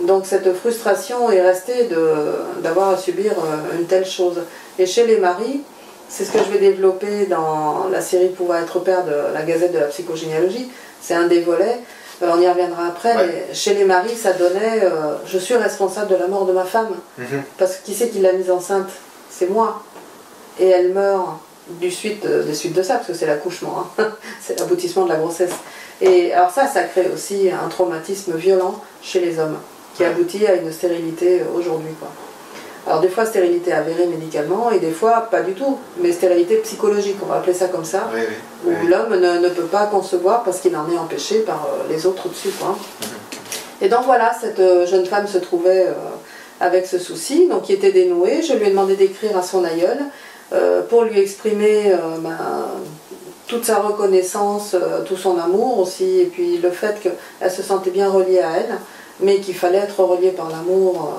Oui. Donc cette frustration est restée de- d'avoir à subir euh, une telle chose. Et chez les maris, c'est ce que je vais développer dans la série Pouvoir être père de la Gazette de la psychogénéalogie. C'est un des volets. Euh, on y reviendra après. Ouais. mais chez les maris, ça donnait euh, je suis responsable de la mort de ma femme. Parce que qui c'est qui l'a mise enceinte? C'est moi. Et elle meurt du suite, euh, des suites de ça, parce que c'est l'accouchement, hein. c'est l'aboutissement de la grossesse. Et alors ça, ça crée aussi un traumatisme violent chez les hommes, qui aboutit à une stérilité euh, aujourd'hui. quoi. Alors des fois stérilité avérée médicalement, et des fois pas du tout, mais stérilité psychologique, on va appeler ça comme ça, Oui, oui, où oui, l'homme ne, ne peut pas concevoir parce qu'il en est empêché par euh, les autres au-dessus. quoi. Et donc voilà, cette jeune femme se trouvait avec ce souci, donc qui était dénoué. Je lui ai demandé d'écrire à son aïeul pour lui exprimer euh, ben, toute sa reconnaissance, euh, tout son amour aussi, et puis le fait qu'elle se sentait bien reliée à elle, mais qu'il fallait être reliée par l'amour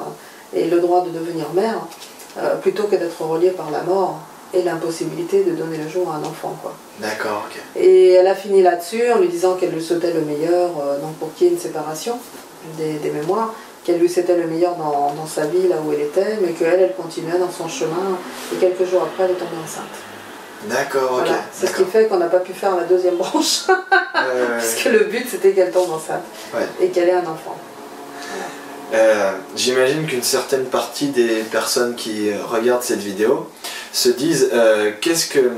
euh, et le droit de devenir mère, euh, plutôt que d'être reliée par la mort et l'impossibilité de donner le jour à un enfant. Quoi. D'accord. Et elle a fini là-dessus en lui disant qu'elle lui souhaitait le meilleur, euh, donc pour qu'il y ait une séparation des, des mémoires, qu'elle lui souhaitait le meilleur dans, dans sa vie, là où elle était, mais qu'elle, elle continuait dans son chemin, et quelques jours après, elle est tombée enceinte. D'accord, ok. C'est ce qui fait qu'on n'a pas pu faire la deuxième branche, ouais. puisque le but c'était qu'elle tombe enceinte Ouais. et qu'elle ait un enfant. Euh, J'imagine qu'une certaine partie des personnes qui euh, regardent cette vidéo se disent euh, qu'est-ce que.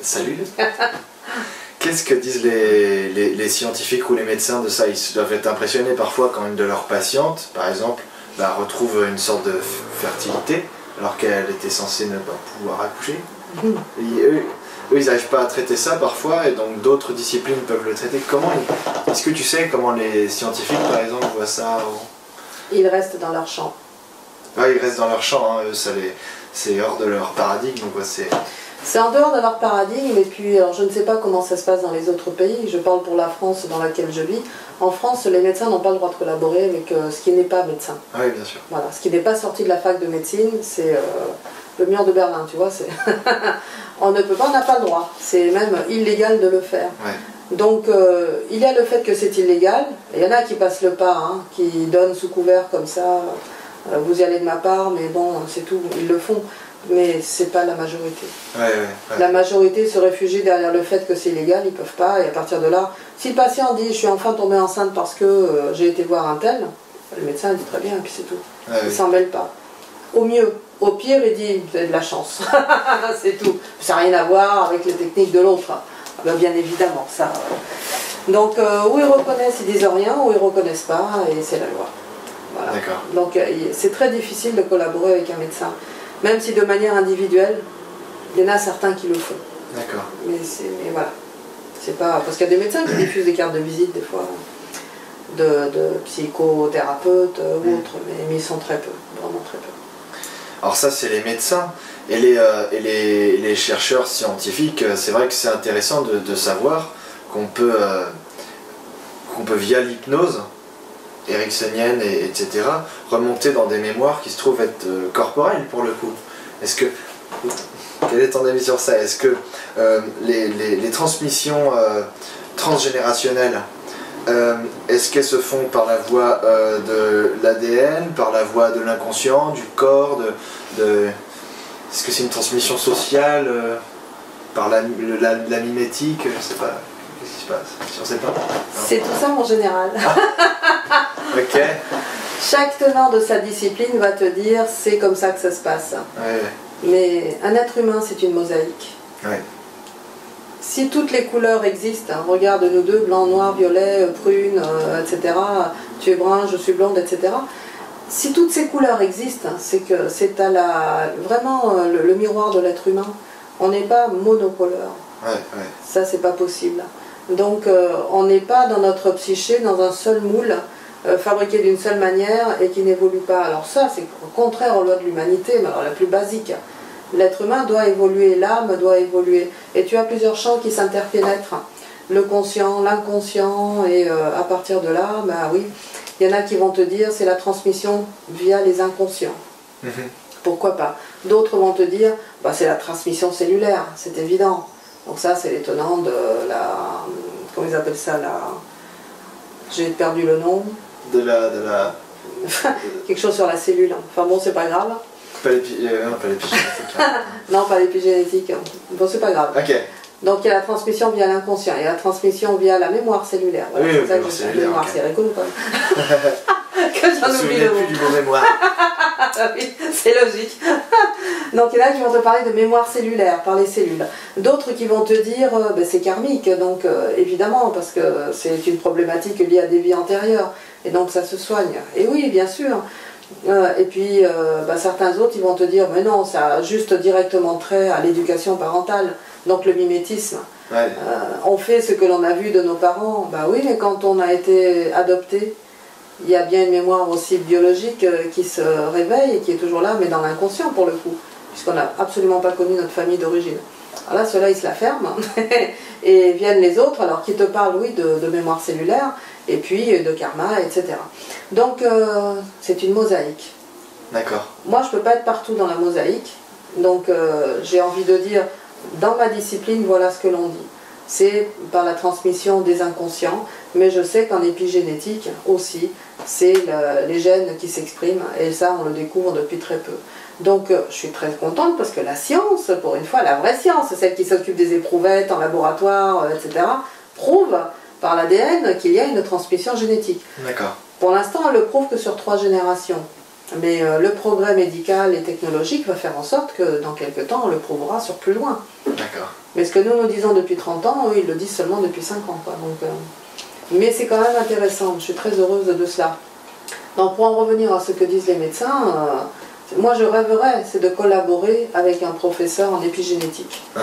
Salut Qu'est-ce que disent les, les- les scientifiques ou les médecins de ça Ils doivent être impressionnés parfois quand une de leurs patientes, par exemple, bah, retrouve une sorte de fertilité alors qu'elle était censée ne pas pouvoir accoucher. Et eux, eux, ils n'arrivent pas à traiter ça parfois et donc d'autres disciplines peuvent le traiter. Comment Est-ce que tu sais comment les scientifiques, par exemple, voient ça Ils restent dans leur champ. Ouais, ils restent dans leur champ, hein, c'est hors de leur paradigme. Quoi. C'est... En dehors de leur paradigme, et puis alors je ne sais pas comment ça se passe dans les autres pays, je parle pour la France dans laquelle je vis. En France, les médecins n'ont pas le droit de collaborer avec euh, ce qui n'est pas médecin. Ah oui, bien sûr. Voilà, ce qui n'est pas sorti de la fac de médecine, c'est euh, le mur de Berlin, tu vois. on ne peut pas, on n'a pas le droit. C'est même illégal de le faire. Ouais. Donc euh, il y a le fait que c'est illégal. Il y en a qui passent le pas, hein, qui donnent sous couvert comme ça. vous y allez de ma part, mais bon, c'est tout. Ils le font, mais c'est pas la majorité. Ouais, ouais, ouais. La majorité se réfugie derrière le fait que c'est illégal, ils peuvent pas, et à partir de là, si le patient dit je suis enfin tombée enceinte parce que euh, j'ai été voir un tel, le médecin dit très bien, et puis c'est tout. Il ouais. s'en mêle pas. Au mieux, au pire, il dit vous avez de la chance. c'est tout. Ça n'a rien à voir avec les techniques de l'autre. Ah ben, bien évidemment, ça. Donc, euh, où ils reconnaissent, ils disent rien, ou ils reconnaissent pas, et c'est la loi. Voilà. D'accord. Donc, euh, c'est très difficile de collaborer avec un médecin. Même si de manière individuelle, il y en a certains qui le font. D'accord. Mais, voilà. C'est pas. Parce qu'il y a des médecins qui diffusent des cartes de visite, des fois, de, de psychothérapeutes euh, ou Mm. autres, mais, mais ils sont très peu, vraiment très peu. Alors ça, c'est les médecins. Et les, euh, et les, les chercheurs scientifiques, c'est vrai que c'est intéressant de, de savoir qu'on peut, euh, qu'on peut via l'hypnose, ericksonienne, et, etc., remonter dans des mémoires qui se trouvent être euh, corporelles pour le coup. Est-ce que... Quel est ton avis sur ça? Est-ce que euh, les, les- les transmissions euh, transgénérationnelles, euh, est-ce qu'elles se font par la voie de l'ADN, par la voie de l'inconscient, du corps, de, de- est-ce que c'est une transmission sociale, par la, le- la- la mimétique Je sais pas. Qu'est-ce qui se passe? Je sais pas? C'est tout ça en général. Ok. Chaque tenant de sa discipline va te dire c'est comme ça que ça se passe. Ouais, Mais un être humain, c'est une mosaïque. Si toutes les couleurs existent, hein, regarde nous deux, blanc, noir, violet, euh, prune, euh, etc., tu es brun, je suis blonde, etc., si toutes ces couleurs existent, hein, c'est que c'est à la, vraiment euh, le, miroir de l'être humain. On n'est pas monocolore. Ouais, Ça, c'est pas possible. Donc, on n'est pas dans notre psyché, dans un seul moule, fabriqué d'une seule manière et qui n'évolue pas. Alors ça, c'est contraire aux lois de l'humanité, mais alors la plus basique. L'être humain doit évoluer, l'âme doit évoluer. Et tu as plusieurs champs qui s'interpénètrent. Le conscient, l'inconscient, et euh, à partir de là, bah oui, il y en a qui vont te dire c'est la transmission via les inconscients. Mhm. Pourquoi pas? D'autres vont te dire bah, c'est la transmission cellulaire, c'est évident. Donc ça, c'est l'étonnant de la... Comment ils appellent ça la... J'ai perdu le nom. De la... De la... Quelque chose sur la cellule. Enfin bon, c'est pas grave. Pas euh, non, pas l'épigénétique. non, pas l'épigénétique. Bon, c'est pas grave. Ok. Donc il y a la transmission via l'inconscient, il y a la transmission via la mémoire cellulaire. oui, c'est ça que je mémoire, c'est rigolo quand même. que j'en oublie le mot. plus du mot mémoire. oui, c'est logique. Donc il y en a qui vont te parler de mémoire cellulaire par les cellules. D'autres qui vont te dire euh, ben, c'est karmique, donc euh, évidemment, parce que c'est une problématique liée à des vies antérieures. Et donc ça se soigne. Et oui, bien sûr. Euh, et puis, euh, bah, certains autres, ils vont te dire, mais non, ça a juste directement trait à l'éducation parentale, donc le mimétisme. Euh, on fait ce que l'on a vu de nos parents. Bah oui, mais quand on a été adopté, il y a bien une mémoire aussi biologique qui se réveille et qui est toujours là, mais dans l'inconscient pour le coup, puisqu'on n'a absolument pas connu notre famille d'origine. Alors là, ceux-là, ils se la ferment, et viennent les autres, alors qui te parlent, oui, de mémoire cellulaire, et puis de karma, etc. Donc euh, c'est une mosaïque. D'accord. Moi je ne peux pas être partout dans la mosaïque, donc euh, j'ai envie de dire, dans ma discipline, voilà ce que l'on dit. C'est par la transmission des inconscients, mais je sais qu'en épigénétique aussi, c'est les gènes qui s'expriment, et ça on le découvre depuis très peu. Donc euh, je suis très contente parce que la science, pour une fois, la vraie science, celle qui s'occupe des éprouvettes en laboratoire, etc., prouve par l'ADN qu'il y a une transmission génétique. D'accord. Pour l'instant, elle le prouve que sur trois générations. Mais euh, le progrès médical et technologique va faire en sorte que dans quelques temps, on le prouvera sur plus loin. D'accord. Mais ce que nous nous disons depuis 30 ans, eux, ils le disent seulement depuis 5 ans. Donc, euh, Mais c'est quand même intéressant, je suis très heureuse de cela. Donc pour en revenir à ce que disent les médecins, euh, moi je rêverais, c'est de collaborer avec un professeur en épigénétique. Uh-huh.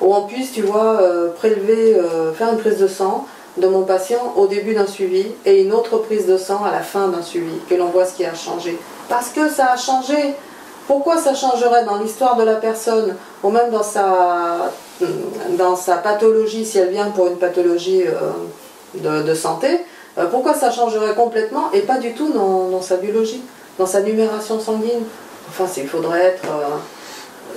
Où on puisse, tu vois, prélever, faire une prise de sang, de mon patient au début d'un suivi et une autre prise de sang à la fin d'un suivi, que l'on voit ce qui a changé. Parce que ça a changé. Pourquoi ça changerait dans l'histoire de la personne ou même dans sa, dans sa pathologie, si elle vient pour une pathologie euh, de, santé euh, Pourquoi ça changerait complètement et pas du tout dans, sa biologie, dans sa numération sanguine? Enfin, il faudrait être... Euh,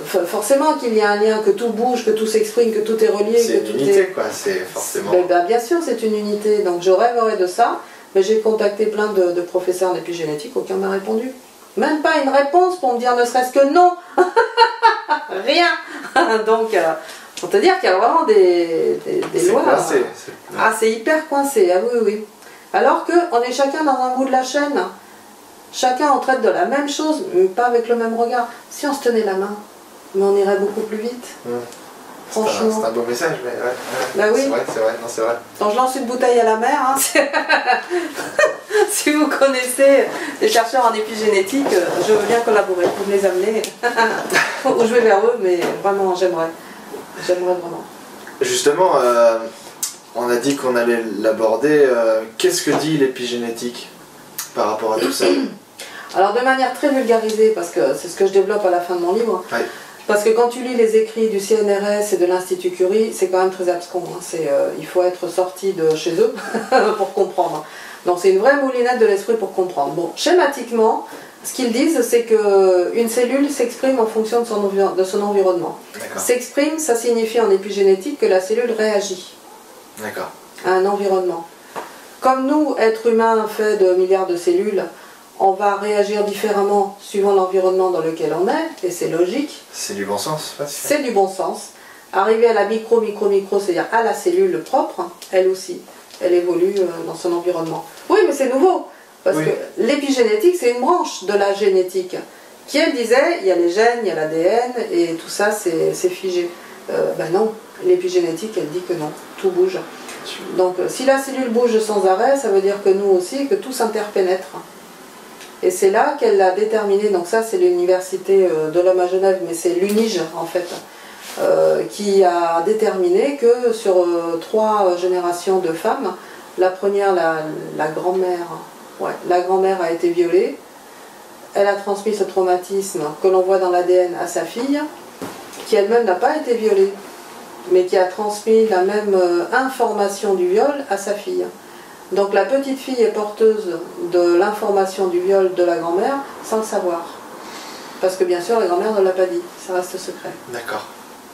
forcément qu'il y a un lien, que tout bouge, que tout s'exprime, que tout est relié. C'est une unité, quoi, c'est forcément. Ben, ben, bien sûr, c'est une unité. Donc je rêverais de ça, mais j'ai contacté plein de, professeurs en épigénétique, aucun m'a répondu. Même pas une réponse pour me dire ne serait-ce que non Rien Donc, euh, pour te dire qu'il y a vraiment des, des, lois. Coincé, ah, c'est hyper coincé, ah oui, oui. Alors qu'on est chacun dans un bout de la chaîne. Chacun en traite de la même chose, mais pas avec le même regard. Si on se tenait la main, mais on irait beaucoup plus vite. Franchement. C'est un, beau message, mais ouais. Bah oui. C'est vrai, c'est vrai, non, c'est vrai. Donc je lance une bouteille à la mer. Hein, si vous connaissez des chercheurs en épigénétique, euh, je veux bien collaborer pour me les amener. Ou vais vers eux, mais vraiment, j'aimerais. J'aimerais vraiment. Justement, euh, on a dit qu'on allait l'aborder. Euh, qu'est-ce que dit l'épigénétique par rapport à tout ça? Alors de manière très vulgarisée, parce que c'est ce que je développe à la fin de mon livre, parce que quand tu lis les écrits du CNRS et de l'Institut Curie, c'est quand même très abscon. Hein. Euh, il faut être sorti de chez eux pour comprendre. Donc c'est une vraie moulinette de l'esprit pour comprendre. Bon, schématiquement, ce qu'ils disent, c'est qu'une cellule s'exprime en fonction de son, de son environnement. S'exprime, ça signifie en épigénétique que la cellule réagit à un environnement. Comme nous, êtres humains faits de milliards de cellules, on va réagir différemment suivant l'environnement dans lequel on est, et c'est logique. C'est du bon sens. C'est du bon sens. Arriver à la micro, micro, micro, c'est-à-dire à la cellule propre, elle aussi, elle évolue euh, dans son environnement. Oui, mais c'est nouveau, parce que l'épigénétique, c'est une branche de la génétique, qui, elle disait, il y a les gènes, il y a l'ADN, et tout ça, c'est figé. Euh, ben non, l'épigénétique, elle dit que non, tout bouge. Donc si la cellule bouge sans arrêt, ça veut dire que nous aussi, que tout s'interpénètre. Et c'est là qu'elle a déterminé, donc ça c'est l'université de l'homme à Genève, mais c'est l'UNIGE en fait, qui a déterminé que sur trois générations de femmes, la première, la, grand-mère, la grand-mère a été violée, elle a transmis ce traumatisme que l'on voit dans l'ADN à sa fille, qui elle-même n'a pas été violée, mais qui a transmis la même euh, information du viol à sa fille. Donc la petite fille est porteuse de l'information du viol de la grand-mère sans le savoir. Parce que bien sûr, la grand-mère ne l'a pas dit, ça reste secret. D'accord.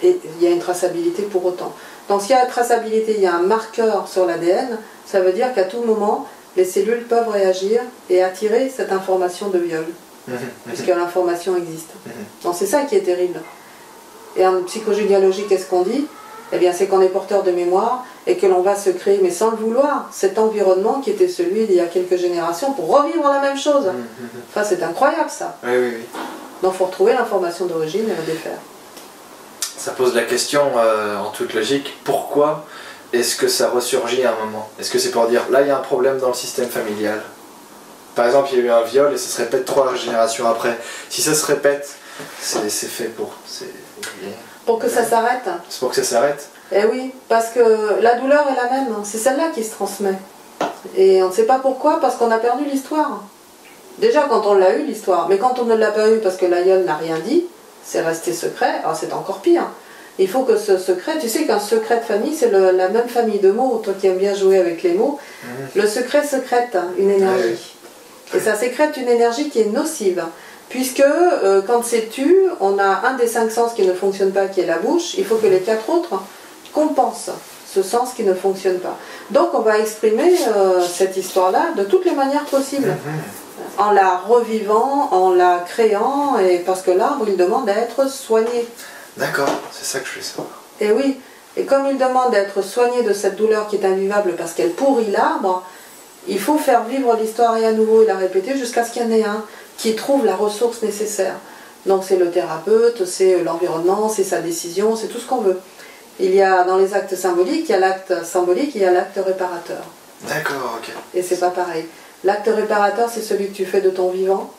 Et il y a une traçabilité pour autant. Donc s'il y a une traçabilité, il y a un marqueur sur l'ADN, ça veut dire qu'à tout moment, les cellules peuvent réagir et attirer cette information de viol. Mhm, mhm. puisque l'information existe. Mhm. Donc c'est ça qui est terrible. Et en psychogénéalogie, qu'est-ce qu'on dit? Eh bien, c'est qu'on est porteur de mémoire et que l'on va se créer, mais sans le vouloir, cet environnement qui était celui d'il y a quelques générations pour revivre la même chose. Enfin, c'est incroyable ça. Oui, oui, oui. Donc, il faut retrouver l'information d'origine et le défaire. Ça pose la question, euh, en toute logique, pourquoi est-ce que ça ressurgit à un moment? Est-ce que c'est pour dire, là, il y a un problème dans le système familial? Par exemple, il y a eu un viol et ça se répète trois générations après. Si ça se répète, c'est fait pour. Pour que ça s'arrête. C'est pour que ça s'arrête Eh oui, parce que la douleur est la même. Hein. C'est celle-là qui se transmet. Et on ne sait pas pourquoi, parce qu'on a perdu l'histoire. Déjà quand on l'a eu, l'histoire. Mais quand on ne l'a pas eu parce que l'aïeul n'a rien dit, c'est resté secret, alors c'est encore pire. Il faut que ce secret, tu sais qu'un secret de famille, c'est la même famille de mots, toi qui aimes bien jouer avec les mots. Mhm. Le secret secrète une énergie. Et ça sécrète une énergie qui est nocive. Puisque euh, quand c'est tu, on a un des cinq sens qui ne fonctionne pas, qui est la bouche. Il faut que les quatre autres compensent ce sens qui ne fonctionne pas. Donc on va exprimer euh, cette histoire-là de toutes les manières possibles. Mhm. En la revivant, en la créant, et parce que l'arbre, il demande à être soigné. D'accord, c'est ça que je fais savoir. Et oui, et comme il demande d'être soigné de cette douleur qui est invivable parce qu'elle pourrit l'arbre, il faut faire vivre l'histoire et à nouveau et la répéter jusqu'à ce qu'il y en ait un qui trouve la ressource nécessaire. Donc c'est le thérapeute, c'est l'environnement, c'est sa décision, c'est tout ce qu'on veut. Il y a dans les actes symboliques, il y a l'acte symbolique, il y a l'acte réparateur. D'accord, ok. Et c'est pas pareil. L'acte réparateur, c'est celui que tu fais de ton vivant,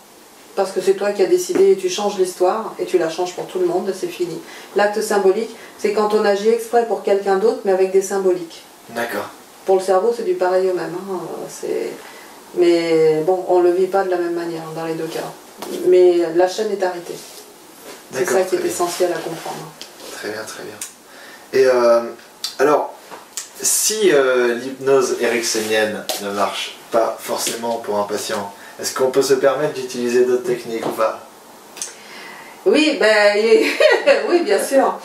parce que c'est toi qui as décidé et tu changes l'histoire et tu la changes pour tout le monde, c'est fini. L'acte symbolique, c'est quand on agit exprès pour quelqu'un d'autre, mais avec des symboliques. D'accord. Pour le cerveau, c'est du pareil au même. Hein. Mais bon, on ne le vit pas de la même manière dans les deux cas. Mais la chaîne est arrêtée. C'est ça qui est essentiel à comprendre. Très bien, très bien. Et euh, alors, si euh, l'hypnose ericksonienne ne marche pas forcément pour un patient, est-ce qu'on peut se permettre d'utiliser d'autres techniques ou pas? Oui, ben, oui, bien sûr.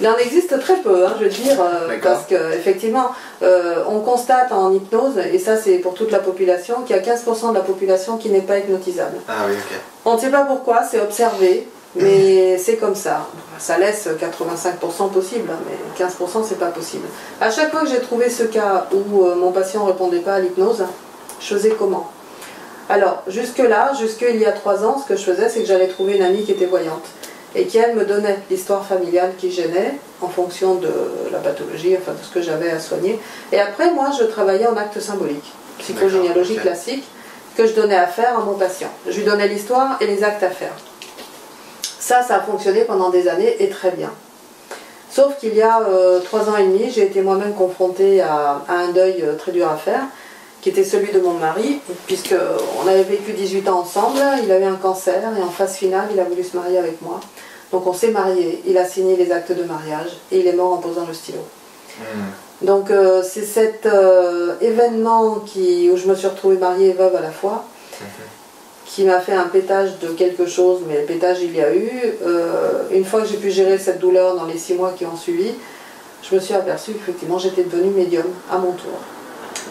Il en existe très peu, hein, je veux dire, euh, parce qu'effectivement, euh, on constate en hypnose, et ça c'est pour toute la population, qu'il y a 15% de la population qui n'est pas hypnotisable. Ah oui, ok. On ne sait pas pourquoi, c'est observé, mais c'est comme ça. Ça laisse 85% possible, hein, mais 15% c'est pas possible. À chaque fois que j'ai trouvé ce cas où euh, mon patient ne répondait pas à l'hypnose, je faisais comment? Alors, jusque-là, jusqu'il y a trois ans, ce que je faisais, c'est que j'allais trouver une amie qui était voyante et qui elle me donnait l'histoire familiale qui gênait en fonction de la pathologie, enfin de ce que j'avais à soigner. Et après, moi, je travaillais en acte symbolique, psychogénéalogie classique, que je donnais à faire à mon patient. Je lui donnais l'histoire et les actes à faire. Ça, ça a fonctionné pendant des années et très bien. Sauf qu'il y a euh, trois ans et demi, j'ai été moi-même confrontée à, un deuil euh, très dur à faire qui était celui de mon mari, puisqu'on avait vécu 18 ans ensemble, il avait un cancer et en phase finale, il a voulu se marier avec moi. Donc on s'est marié, il a signé les actes de mariage et il est mort en posant le stylo. Hmm. Donc euh, c'est cet euh, événement qui, où je me suis retrouvée mariée et veuve à la fois, mhm. Qui m'a fait un pétage de quelque chose, mais le pétage il y a eu. Euh, une fois que j'ai pu gérer cette douleur dans les six mois qui ont suivi, je me suis aperçue qu'effectivement j'étais devenue médium à mon tour.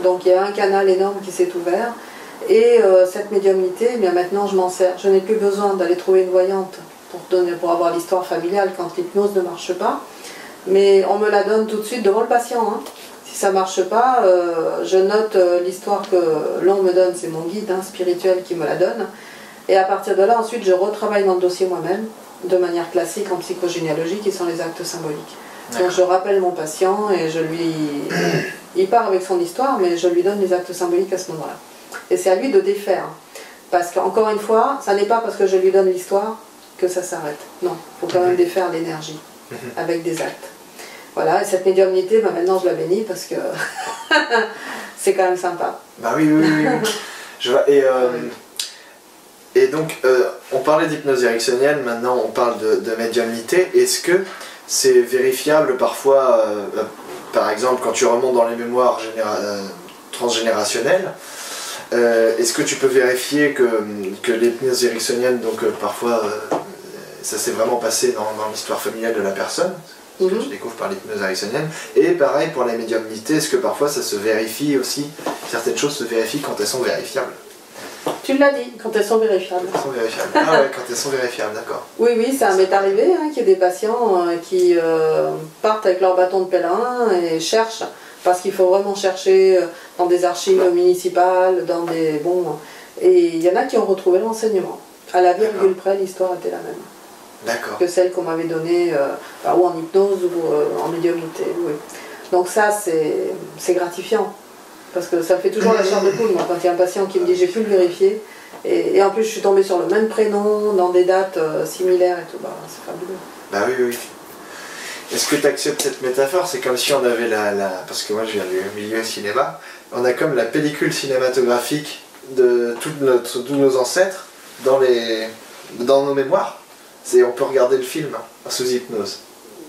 Donc il y a un canal énorme qui s'est ouvert. Et euh, cette médiumnité, eh maintenant je m'en sers. Je n'ai plus besoin d'aller trouver une voyante pour, donner, pour avoir l'histoire familiale quand l'hypnose ne marche pas. Mais on me la donne tout de suite devant le patient. Hein. Si ça ne marche pas, euh, je note euh, l'histoire que l'on me donne, c'est mon guide hein, spirituel qui me la donne. Et à partir de là, ensuite, je retravaille dans le dossier moi-même, de manière classique en psychogénéalogie, qui sont les actes symboliques. Donc je rappelle mon patient et je lui. Il part avec son histoire, mais je lui donne les actes symboliques à ce moment-là. Et c'est à lui de défaire. Parce qu'encore une fois, ça n'est pas parce que je lui donne l'histoire que ça s'arrête. Non, il faut quand même défaire l'énergie avec des actes. Voilà, et cette médiumnité, bah, maintenant je la bénis parce que c'est quand même sympa. Bah oui, oui, oui. oui. Je vois, et, euh, et donc, euh, on parlait d'hypnose ericksonienne, maintenant on parle de, de médiumnité. Est-ce que c'est vérifiable parfois, euh, par exemple, quand tu remontes dans les mémoires généra- transgénérationnelles Est-ce que tu peux vérifier que, que l'hypnose ericksonienne, donc parfois, ça s'est vraiment passé dans, dans l'histoire familiale de la personne? Ce que Mhm. tu découvres par l'hypnose ericksonienne. Et pareil pour la médiumnité, est-ce que parfois ça se vérifie aussi? Certaines choses se vérifient quand elles sont vérifiables. Tu l'as dit, quand elles sont vérifiables. Elles sont vérifiables. Ah ouais, quand elles sont vérifiables, d'accord. Oui, oui, ça m'est arrivé hein, qu'il y ait des patients euh, qui euh, partent avec leur bâton de pèlerin et cherchent, parce qu'il faut vraiment chercher euh, dans des archives municipales, dans des... Bon, et il y en a qui ont retrouvé l'enseignement. À la virgule près, l'histoire était la même. Que celle qu'on m'avait donnée, euh, ou en hypnose ou euh, en médiumnité. Oui. Donc ça, c'est gratifiant. Parce que ça fait toujours la chair de poule, moi, quand il y a un patient qui me dit j'ai pu le vérifier. Et, et en plus, je suis tombée sur le même prénom, dans des dates euh, similaires et tout. Bah, c'est fabuleux. Bah oui, oui. Est-ce que tu acceptes cette métaphore? C'est comme si on avait la, la- Parce que moi je viens du milieu cinéma. On a comme la pellicule cinématographique de tous nos ancêtres dans, les, dans nos mémoires. C'est, on peut regarder le film hein, sous hypnose.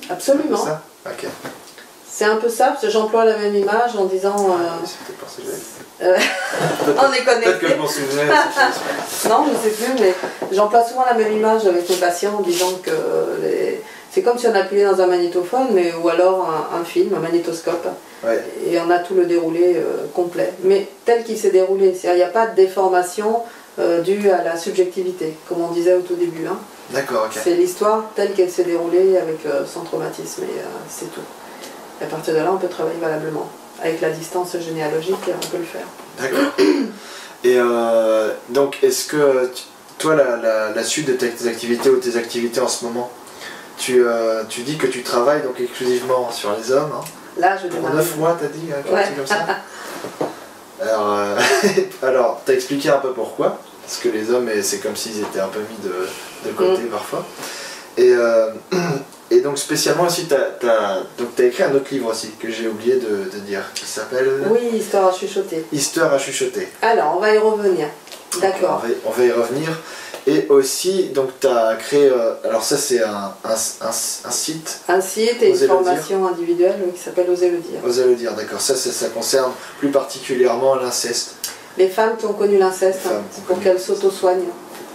C'est Absolument. ça Ok. C'est un peu ça, parce que j'emploie la même image en disant euh, Ah, c'est peut-être pour ça que je l'avais dit. euh, Peut-être- on est Peut-être que connecté. je m'en souvenais. c'est Non, je ne sais plus, mais j'emploie souvent la même image avec mes patients en disant que les- c'est comme si on appuyait dans un magnétophone, mais, ou alors un, un film, un magnétoscope, Ouais. et on a tout le déroulé euh, complet. Mais tel qu'il s'est déroulé, c'est-à-dire il n'y a pas de déformation euh, due à la subjectivité, comme on disait au tout début. hein. D'accord, ok. C'est l'histoire telle qu'elle s'est déroulée avec euh, son traumatisme, et euh, c'est tout. Et à partir de là, on peut travailler valablement. Avec la distance généalogique, on peut le faire. D'accord. Et euh, donc, est-ce que toi, la, la- la suite de tes activités ou tes activités en ce moment, tu, tu dis que tu travailles donc exclusivement sur les hommes, hein, Là, je pour démarre. 9 mois, t'as dit, hein, Ouais. chose comme ça Alors, euh, alors t'as expliqué un peu pourquoi, parce que les hommes, c'est comme s'ils étaient un peu mis de, de côté parfois. Et, euh, et donc, spécialement aussi, t'as as, écrit un autre livre aussi, que j'ai oublié de, de dire, qui s'appelle Oui, histoire à chuchoter. Histoire à chuchoter. Alors, on va y revenir. D'accord. On va, on va y revenir. Et aussi, donc tu as créé, euh, alors ça c'est un, un, un- un site, Un site et Osez une formation individuelle oui, qui s'appelle Oser le dire. osez le dire, d'accord, ça, c'est- ça concerne plus particulièrement l'inceste. Les femmes qui ont connu l'inceste, hein, pour connu. qu'elles s'auto-soignent.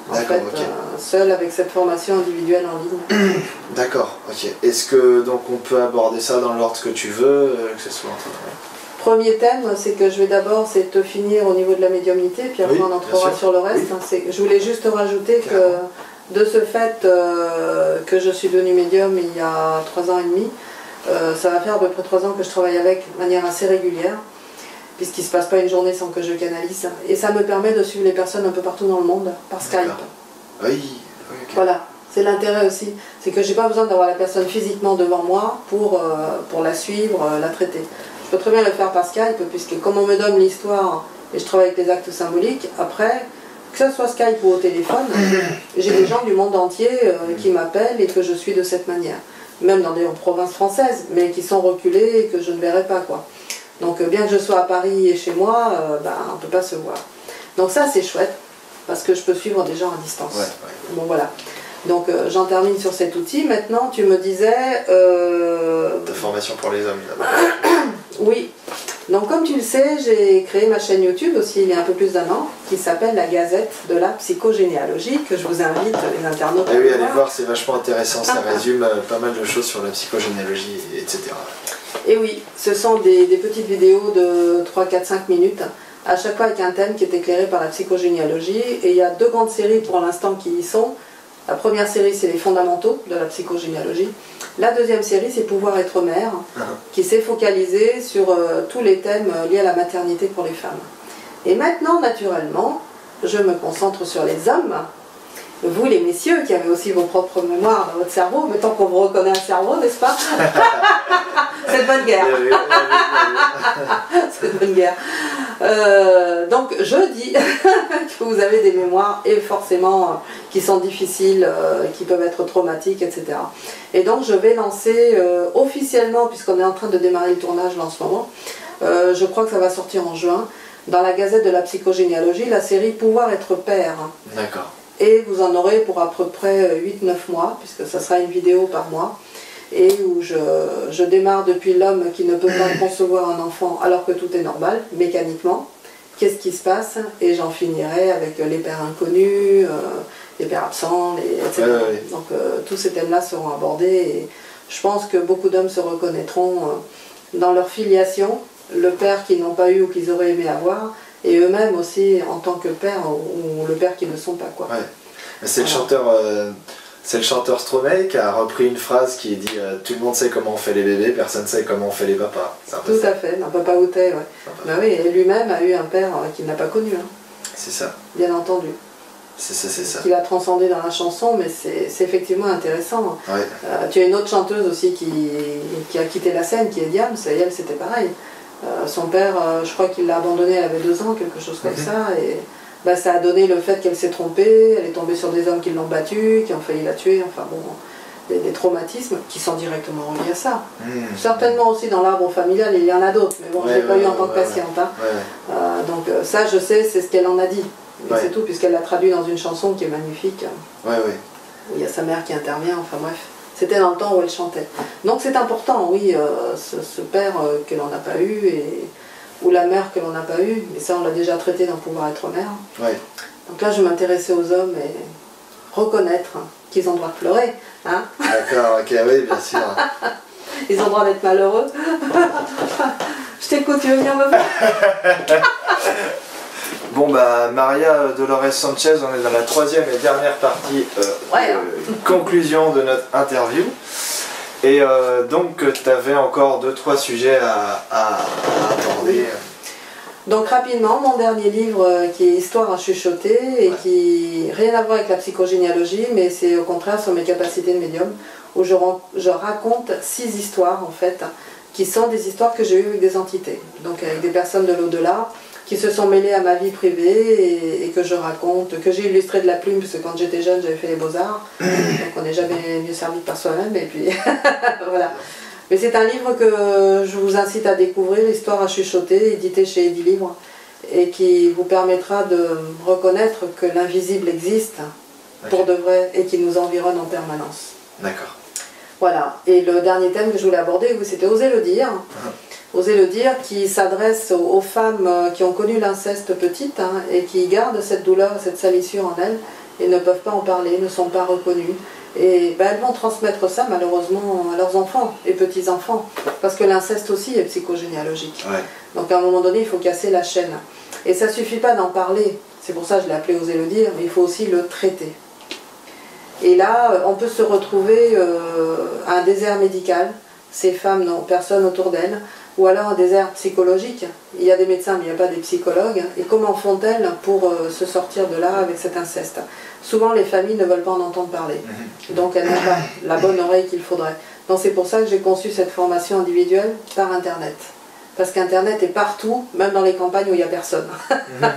En fait, euh, seules avec cette formation individuelle en ligne. D'accord, ok. Est-ce que donc on peut aborder ça dans l'ordre que tu veux, euh, que ce soit Premier thème, c'est que je vais d'abord c'est te finir au niveau de la médiumnité, puis après Oui, on entrera sur le reste. Oui. Je voulais juste rajouter que de ce fait euh, que je suis devenue médium il y a trois ans et demi, ça va faire à peu près trois ans que je travaille avec de manière assez régulière, puisqu'il ne se passe pas une journée sans que je canalise. Et ça me permet de suivre les personnes un peu partout dans le monde par Skype. D'accord. Oui, oui, ok. Voilà, c'est l'intérêt aussi. C'est que j'ai pas besoin d'avoir la personne physiquement devant moi pour, euh, pour la suivre, euh, la traiter. Je peux très bien le faire par Skype, puisque comme on me donne l'histoire et je travaille avec les actes symboliques, après, que ce soit Skype ou au téléphone, j'ai des gens du monde entier euh, qui m'appellent et que je suis de cette manière. Même dans des provinces françaises, mais qui sont reculées et que je ne verrai pas. quoi. Donc euh, bien que je sois à Paris et chez moi, euh, ben, on ne peut pas se voir. Donc ça c'est chouette, parce que je peux suivre des gens à distance. Ouais, ouais. Bon voilà. Donc euh, j'en termine sur cet outil. Maintenant, tu me disais, euh, Ta formation pour les hommes d'abord. oui. Donc comme tu le sais, j'ai créé ma chaîne YouTube aussi il y a un peu plus d'un an, qui s'appelle la Gazette de la psychogénéalogie, que je vous invite les internautes Eh oui, allez voir. voir, c'est vachement intéressant, ça Ah. résume euh, pas mal de choses sur la psychogénéalogie, etc. Et oui, ce sont des, des petites vidéos de 3, 4, 5 minutes, à chaque fois avec un thème qui est éclairé par la psychogénéalogie. Et il y a deux grandes séries pour l'instant qui y sont. La première série, c'est les fondamentaux de la psychogénéalogie. La deuxième série, c'est Pouvoir être mère, Mhm. qui s'est focalisée sur euh, tous les thèmes euh, liés à la maternité pour les femmes. Et maintenant, naturellement, je me concentre sur les hommes. Vous les messieurs qui avez aussi vos propres mémoires dans votre cerveau, mais tant qu'on vous reconnaît un cerveau, n'est-ce pas C'est de bonne guerre. C'est de bonne guerre. Euh, donc je dis que vous avez des mémoires et forcément euh, qui sont difficiles, euh, qui peuvent être traumatiques, etc. Et donc je vais lancer officiellement, puisqu'on est en train de démarrer le tournage là en ce moment, je crois que ça va sortir en juin, dans la Gazette de la psychogénéalogie, la série Pouvoir être père. D'accord. Et vous en aurez pour à peu près 8-9 mois, puisque ça sera une vidéo par mois et où je, démarre depuis l'homme qui ne peut pas concevoir un enfant alors que tout est normal, mécaniquement. Qu'est-ce qui se passe? Et j'en finirai avec les pères inconnus, euh, les pères absents, etc. Donc euh, tous ces thèmes-là seront abordés et je pense que beaucoup d'hommes se reconnaîtront euh, dans leur filiation, le père qu'ils n'ont pas eu ou qu'ils auraient aimé avoir, et eux-mêmes aussi en tant que père ou, le père qu'ils ne sont pas. Quoi. C'est le chanteur c'est le chanteur Stromae qui a repris une phrase qui dit euh, Tout le monde sait comment on fait les bébés, personne ne sait comment on fait les papas. Tout à fait, un papa outé, ouais. Bah oui, et lui-même a eu un père euh, qu'il n'a pas connu. Hein. C'est ça. Bien entendu. C'est ça, c'est ça. Qu'il a transcendé dans la chanson, mais c'est effectivement intéressant. Ouais. Euh, tu as une autre chanteuse aussi qui, qui, a quitté la scène, qui est elle c'était pareil. Son père, je crois qu'il l'a abandonnée, elle avait deux ans, quelque chose comme mhm. ça, et bah, ça a donné le fait qu'elle s'est trompée, elle est tombée sur des hommes qui l'ont battue, qui ont failli la tuer, enfin bon, des, traumatismes qui sont directement reliés à ça. Hmm. Certainement aussi dans l'arbre familial, il y en a d'autres, mais bon, je ne l'ai pas eu en tant que patiente. Hein. Euh, donc euh, ça, je sais, c'est ce qu'elle en a dit. Mais c'est tout, puisqu'elle l'a traduit dans une chanson qui est magnifique. Où il y a sa mère qui intervient, enfin bref. C'était dans le temps où elle chantait. Donc c'est important, oui, euh, ce, père que l'on n'a pas eu et ou la mère que l'on n'a pas eue, mais ça on l'a déjà traité dans Pouvoir être mère. Donc là je m'intéressais aux hommes et reconnaître qu'ils ont le droit de pleurer. Hein D'accord, ok, oui, bien sûr. Ils ont le droit d'être malheureux. je t'écoute, tu veux venir me voir? Bon bah Maria Dolores Sanchez, on est dans la troisième et dernière partie, euh, hein. conclusion de notre interview. Et euh, donc, tu avais encore deux, trois sujets à, aborder. Donc rapidement, mon dernier livre euh, qui est Histoire à chuchoter et qui rien à voir avec la psychogénéalogie, mais c'est au contraire sur mes capacités de médium, où je, je raconte six histoires en fait, qui sont des histoires que j'ai eues avec des entités, donc avec des personnes de l'au-delà, qui se sont mêlés à ma vie privée et, que je raconte, que j'ai illustré de la plume, parce que quand j'étais jeune, j'avais fait les beaux-arts, donc on n'est jamais mieux servi par soi-même, et puis voilà. Mais c'est un livre que je vous incite à découvrir, Histoire à chuchoter, édité chez Eddy Livre, et qui vous permettra de reconnaître que l'invisible existe pour de vrai et qui nous environne en permanence. D'accord. Voilà. Et le dernier thème que je voulais aborder, c'était Oser le dire. Uh-huh oser le dire, qui s'adresse aux, femmes euh, qui ont connu l'inceste petite hein, et qui gardent cette douleur, cette salissure en elles et ne peuvent pas en parler, ne sont pas reconnues. Et ben, elles vont transmettre ça malheureusement à leurs enfants et petits-enfants, parce que l'inceste aussi est psychogénéalogique. Donc à un moment donné, il faut casser la chaîne. Et ça ne suffit pas d'en parler, c'est pour ça que je l'ai appelé oser le dire, mais il faut aussi le traiter. Et là, on peut se retrouver euh, à un désert médical, ces femmes n'ont personne autour d'elles, ou alors un désert psychologique. Il y a des médecins, mais il n'y a pas des psychologues. Et comment font-elles pour euh, se sortir de là avec cet inceste? Souvent, les familles ne veulent pas en entendre parler. Mhm. Donc, elles n'ont pas la bonne oreille qu'il faudrait. Donc, c'est pour ça que j'ai conçu cette formation individuelle par Internet. Parce qu'Internet est partout, même dans les campagnes où il n'y a personne. Bien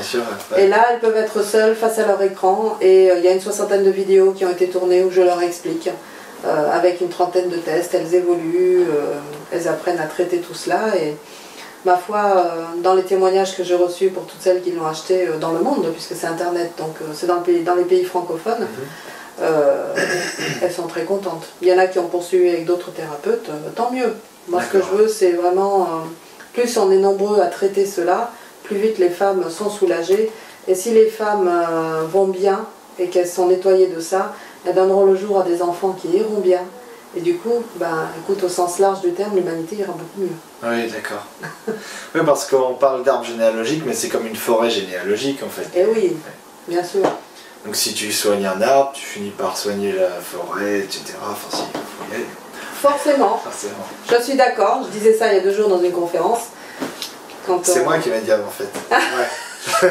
sûr, Et là, elles peuvent être seules face à leur écran. Et euh, il y a une soixantaine de vidéos qui ont été tournées où je leur explique avec une trentaine de tests, elles évoluent, euh, elles apprennent à traiter tout cela. Et ma foi, euh, dans les témoignages que j'ai reçus pour toutes celles qui l'ont acheté dans le monde, puisque c'est Internet, donc c'est dans, dans, les pays francophones, mhm. elles sont très contentes. Il y en a qui ont poursuivi avec d'autres thérapeutes, tant mieux. Moi, ce que je veux, c'est vraiment, plus on est nombreux à traiter cela, plus vite les femmes sont soulagées. Et si les femmes vont bien et qu'elles sont nettoyées de ça, elles donneront le jour à des enfants qui iront bien. Et du coup, ben, écoute, au sens large du terme, l'humanité ira beaucoup mieux. Oui, d'accord. oui, parce qu'on parle d'arbre généalogique, mais c'est comme une forêt généalogique en fait. Eh oui, bien sûr. Donc si tu soignes un arbre, tu finis par soigner la forêt, etc. Enfin, si, faut y aller. Forcément. Forcément. Je suis d'accord, je disais ça il y a deux jours dans une conférence. C'est moi qui m'a dit en fait. Ouais.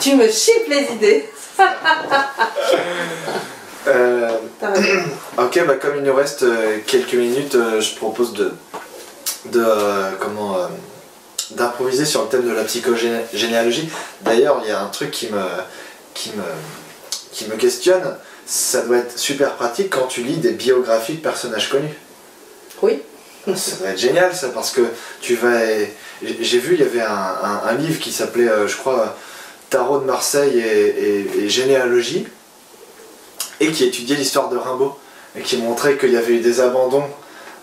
tu me chippes les idées. Euh, ok, bah comme il nous reste euh, quelques minutes, euh, je propose de, de euh, comment euh, d'improviser sur le thème de la psychogénéalogie. D'ailleurs, il y a un truc qui me qui me qui me questionne. Ça doit être super pratique quand tu lis des biographies de personnages connus. Oui. Ça doit être génial ça parce que tu vas. J'ai vu, il y avait un, un- un livre qui s'appelait, je crois, Tarot de Marseille et, et- et généalogie et qui étudiait l'histoire de Rimbaud et qui montrait qu'il y avait eu des abandons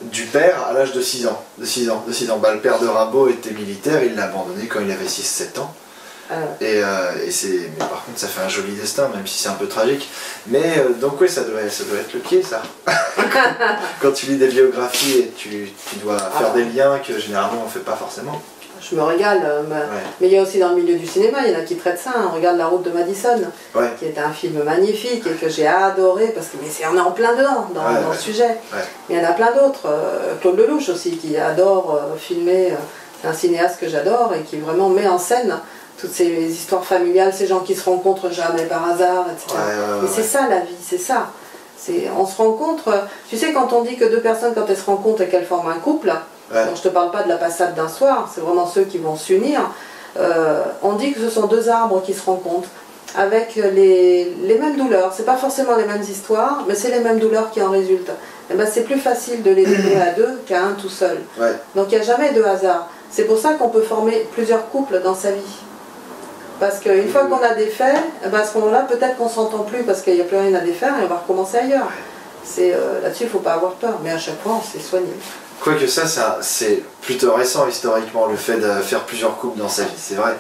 du père à l'âge de 6 ans. De 6 ans, de 6 ans. Bah, le père de Rimbaud était militaire, il l'a abandonné quand il avait 6-7 ans. Et, euh, et c'est, mais par contre, ça fait un joli destin, même si c'est un peu tragique. Mais euh, donc oui, ça doit, ça doit être le pied, ça. Quand tu lis des biographies et tu, tu dois faire Ah. des liens que généralement on fait pas forcément. Je me régale. euh, mais, Ouais. il y a aussi dans le milieu du cinéma, il y en a qui traitent ça. hein. Regarde La route de Madison, Ouais. qui est un film magnifique et que j'ai adoré parce que mais c'est, on est en plein dedans dans, Ouais, dans ouais. le sujet. Mais il y en a plein d'autres. Euh, Claude Lelouch aussi, qui adore euh, filmer. c'est un cinéaste que j'adore et qui vraiment met en scène toutes ces histoires familiales, ces gens qui se rencontrent jamais par hasard, etc. Mais c'est ça la vie, c'est ça. C'est, on se rencontre. Tu sais, quand on dit que deux personnes, quand elles se rencontrent et qu'elles forment un couple, Ouais. je te parle pas de la passade d'un soir, c'est vraiment ceux qui vont s'unir. euh, on dit que ce sont deux arbres qui se rencontrent avec les, les mêmes douleurs. C'est pas forcément les mêmes histoires, mais c'est les mêmes douleurs qui en résultent. Et ben, c'est plus facile de les aimer à deux qu'à un tout seul. Ouais. Donc il n'y a jamais de hasard. C'est pour ça qu'on peut former plusieurs couples dans sa vie. Parce qu'une fois qu'on a des faits, eh ben, à ce moment-là, peut-être qu'on s'entend plus parce qu'il n'y a plus rien à défaire et on va recommencer ailleurs. C'est euh, Là-dessus, il ne faut pas avoir peur, mais à chaque fois, on s'est soigné. Quoique ça, ça c'est plutôt récent historiquement, le fait de faire plusieurs couples dans sa vie, c'est vrai.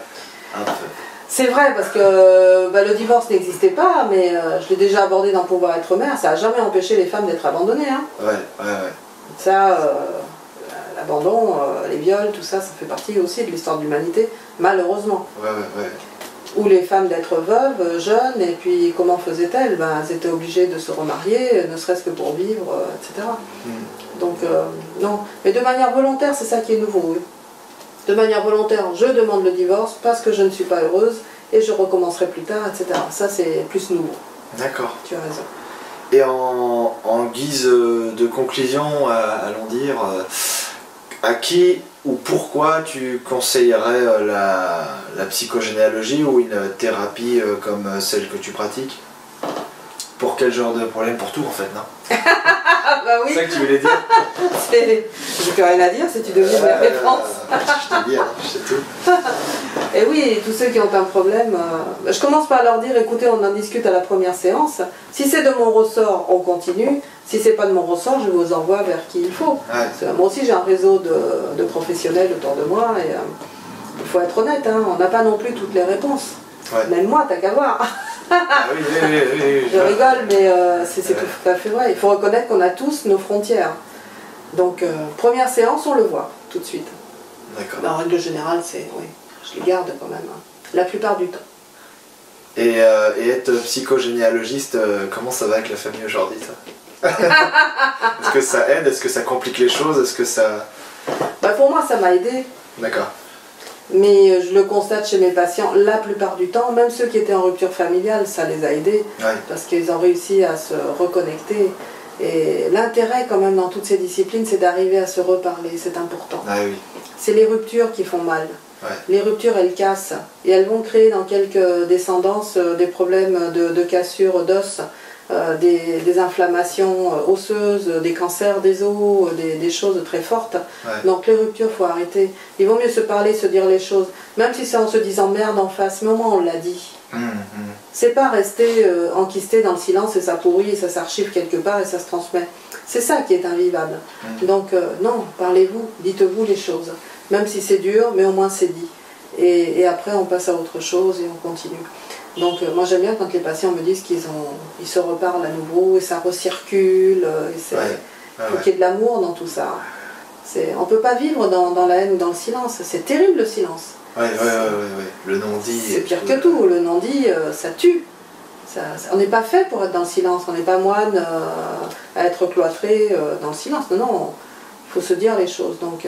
C'est vrai, parce que bah, le divorce n'existait pas, mais euh, je l'ai déjà abordé dans Pouvoir être mère, ça n'a jamais empêché les femmes d'être abandonnées. hein. Ouais, ouais, ouais. Ça, euh, l'abandon, les viols, tout ça, ça fait partie aussi de l'histoire de l'humanité, malheureusement. Ouais, ouais, ouais. Ou les femmes d'être veuves, euh, jeunes, et puis comment faisaient-elles? Ben, Elles étaient obligées de se remarier, ne serait-ce que pour vivre, euh, etc. Hmm. Donc, euh, non. Mais de manière volontaire, c'est ça qui est nouveau. oui. De manière volontaire, je demande le divorce parce que je ne suis pas heureuse et je recommencerai plus tard, etc. Ça, c'est plus nouveau. D'accord. Tu as raison. Et en, en guise de conclusion, allons dire, à qui ou pourquoi tu conseillerais euh, la, psychogénéalogie ou une thérapie euh, comme euh, celle que tu pratiques? Pour quel genre de problème? Pour tout en fait, non? bah oui, C'est ça que tu voulais dire c'est- j'ai plus rien à dire si tu deviens mes références. Je hein, je sais tout. Et oui, tous ceux qui ont un problème, euh, je commence par leur dire écoutez, on en discute à la première séance. Si c'est de mon ressort, on continue. Si c'est pas de mon ressort, je vous envoie vers qui il faut. Ouais, moi aussi, j'ai un réseau de, de professionnels autour de moi et euh, il faut être honnête, hein, on n'a pas non plus toutes les réponses. Ouais. Même moi, t'as qu'à voir. Ah oui, oui, oui, oui, oui, Je rigole, mais euh, c'est Ouais. tout à fait vrai. Il faut reconnaître qu'on a tous nos frontières. Donc, euh, première séance, on le voit tout de suite. D'accord. Mais en règle générale, c'est oui, je les garde quand même. hein. La plupart du temps. Et, euh, et être psychogénéalogiste, comment ça va avec la famille aujourd'hui ça Est-ce que ça aide? Est-ce que ça complique les choses? Est-ce que ça... Bah, pour moi, ça m'a aidé. D'accord. Mais euh, je le constate chez mes patients, la plupart du temps, même ceux qui étaient en rupture familiale, ça les a aidés Ouais. parce qu'ils ont réussi à se reconnecter. Et l'intérêt quand même dans toutes ces disciplines, c'est d'arriver à se reparler, c'est important. Ah oui. C'est les ruptures qui font mal. Ouais. Les ruptures, elles cassent. Et elles vont créer dans quelques descendances euh, des problèmes de, de cassure d'os, des, des inflammations euh, osseuses, des cancers des os, euh, des, des choses très fortes. Ouais. Donc les ruptures, faut arrêter. Il vaut mieux se parler, se dire les choses. Même si c'est en se disant merde en face, mais au moins on l'a dit. Hum, hum. C'est pas rester euh, enquisté dans le silence et ça pourrit et ça s'archive quelque part et ça se transmet. C'est ça qui est invivable. Mm. Donc euh, non, parlez-vous, dites-vous les choses. Même si c'est dur, mais au moins c'est dit. Et, et après on passe à autre chose et on continue. Donc euh, moi j'aime bien quand les patients me disent qu'ils ont, ils se reparlent à nouveau et ça recircule. euh, et c'est, Ouais. Ah faut qu'il y ait de l'amour dans tout ça. C'est, on peut pas vivre dans, dans la haine ou dans le silence. C'est terrible le silence. Ouais. Le non-dit. C'est pire que tout. Le non-dit, euh, ça tue. Ça- ça- on n'est pas fait pour être dans le silence. On n'est pas moine euh, à être cloîtré dans le silence. Non, non. Il faut se dire les choses. Donc,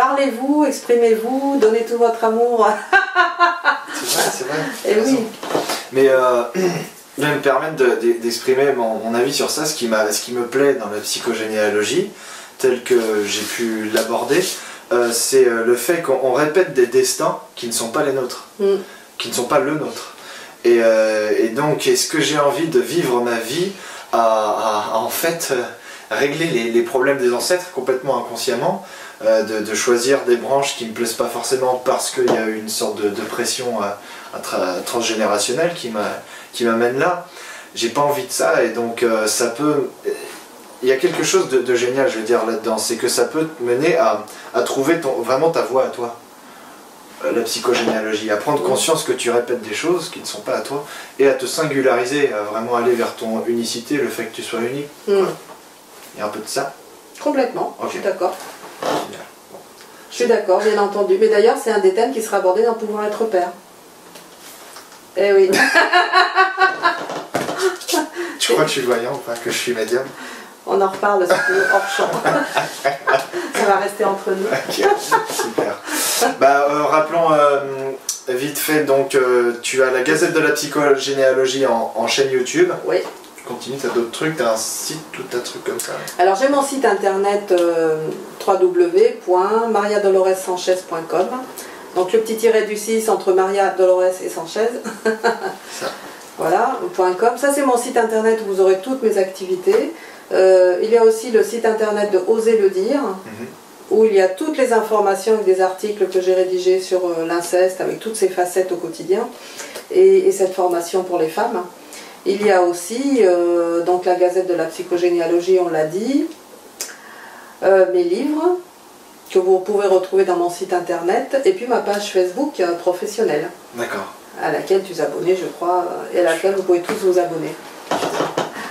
parlez-vous, exprimez-vous, donnez tout votre amour. C'est vrai, c'est vrai. Et T'as oui. raison. Mais euh, je vais me permettre de- de- d'exprimer mon, mon avis sur ça, ce qui, m'a- ce qui me plaît dans la psychogénéalogie, tel que j'ai pu l'aborder, euh, c'est euh, le fait qu'on on répète des destins qui ne sont pas les nôtres, Mm. qui ne sont pas le nôtre. Et, euh, et donc, est-ce que j'ai envie de vivre ma vie à, à- à, en fait régler les, les problèmes des ancêtres complètement inconsciemment, de, de choisir des branches qui ne me plaisent pas forcément parce qu'il y a une sorte de, de pression euh, transgénérationnelle qui m'a- qui m'amène là. J'ai pas envie de ça et donc euh, ça peut. Il y a quelque chose de, de génial, je veux dire, là-dedans, c'est que ça peut te mener à, à trouver ton, vraiment ta voie à toi. Euh, La psychogénéalogie, à prendre conscience que tu répètes des choses qui ne sont pas à toi et à te singulariser, à vraiment aller vers ton unicité, le fait que tu sois unique. Mm. Il y a un peu de ça. Complètement, Ok. je suis d'accord. Je suis d'accord, bien entendu. Mais d'ailleurs, c'est un des thèmes qui sera abordé dans Pouvoir être père. Eh oui. Tu crois que je suis voyant ou pas Que je suis médium? On en reparle hors champ. Ça va rester entre nous. Ok, super. Bah, euh, rappelons euh, vite fait, donc euh, tu as la Gazette de la psychogénéalogie en, en chaîne YouTube. Oui. Tu continues, tu as d'autres trucs, tu as un site, tout un truc comme ça. Alors j'ai mon site internet euh, www.mariadoloresanchez.com. Donc le petit tiret du 6 entre Maria Dolores et Sanchez. Ça. Voilà, .com. Ça c'est mon site internet où vous aurez toutes mes activités. Euh, il y a aussi le site internet de Oser le dire, Mhm. où il y a toutes les informations avec des articles que j'ai rédigés sur euh, l'inceste, avec toutes ses facettes au quotidien, et, et cette formation pour les femmes. Il y a aussi euh, donc la Gazette de la psychogénéalogie, on l'a dit, euh, mes livres que vous pouvez retrouver dans mon site internet, et puis ma page Facebook euh, professionnelle, D'accord. à laquelle tu es abonné, je crois, et à laquelle vous pouvez tous vous abonner.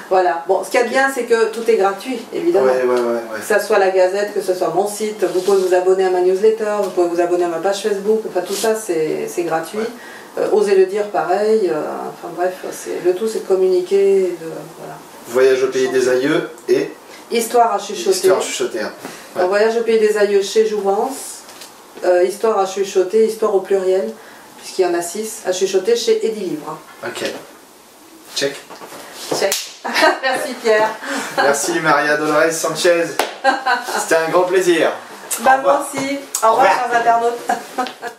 Voilà. Bon, ce qu'il y a de bien, c'est que tout est gratuit, évidemment. ouais, ouais, ouais. Que ce soit la Gazette, que ce soit mon site, vous pouvez vous abonner à ma newsletter, vous pouvez vous abonner à ma page Facebook, enfin tout ça c'est gratuit. Euh, osez le dire pareil, euh, enfin bref, le tout c'est de communiquer, et de, voilà. Voyage au pays des aïeux et Histoire à chuchoter. histoire chuchotée. hein. Un voyage au pays des aïeux chez Jouvence, euh, histoire à chuchoter, histoire au pluriel, puisqu'il y en a six, à chuchoter chez Edilivre. Ok. Check. Check. Merci Pierre. Merci Maria Dolores Sanchez. C'était un grand plaisir. Bah aussi. Au revoir revoir. chers internautes.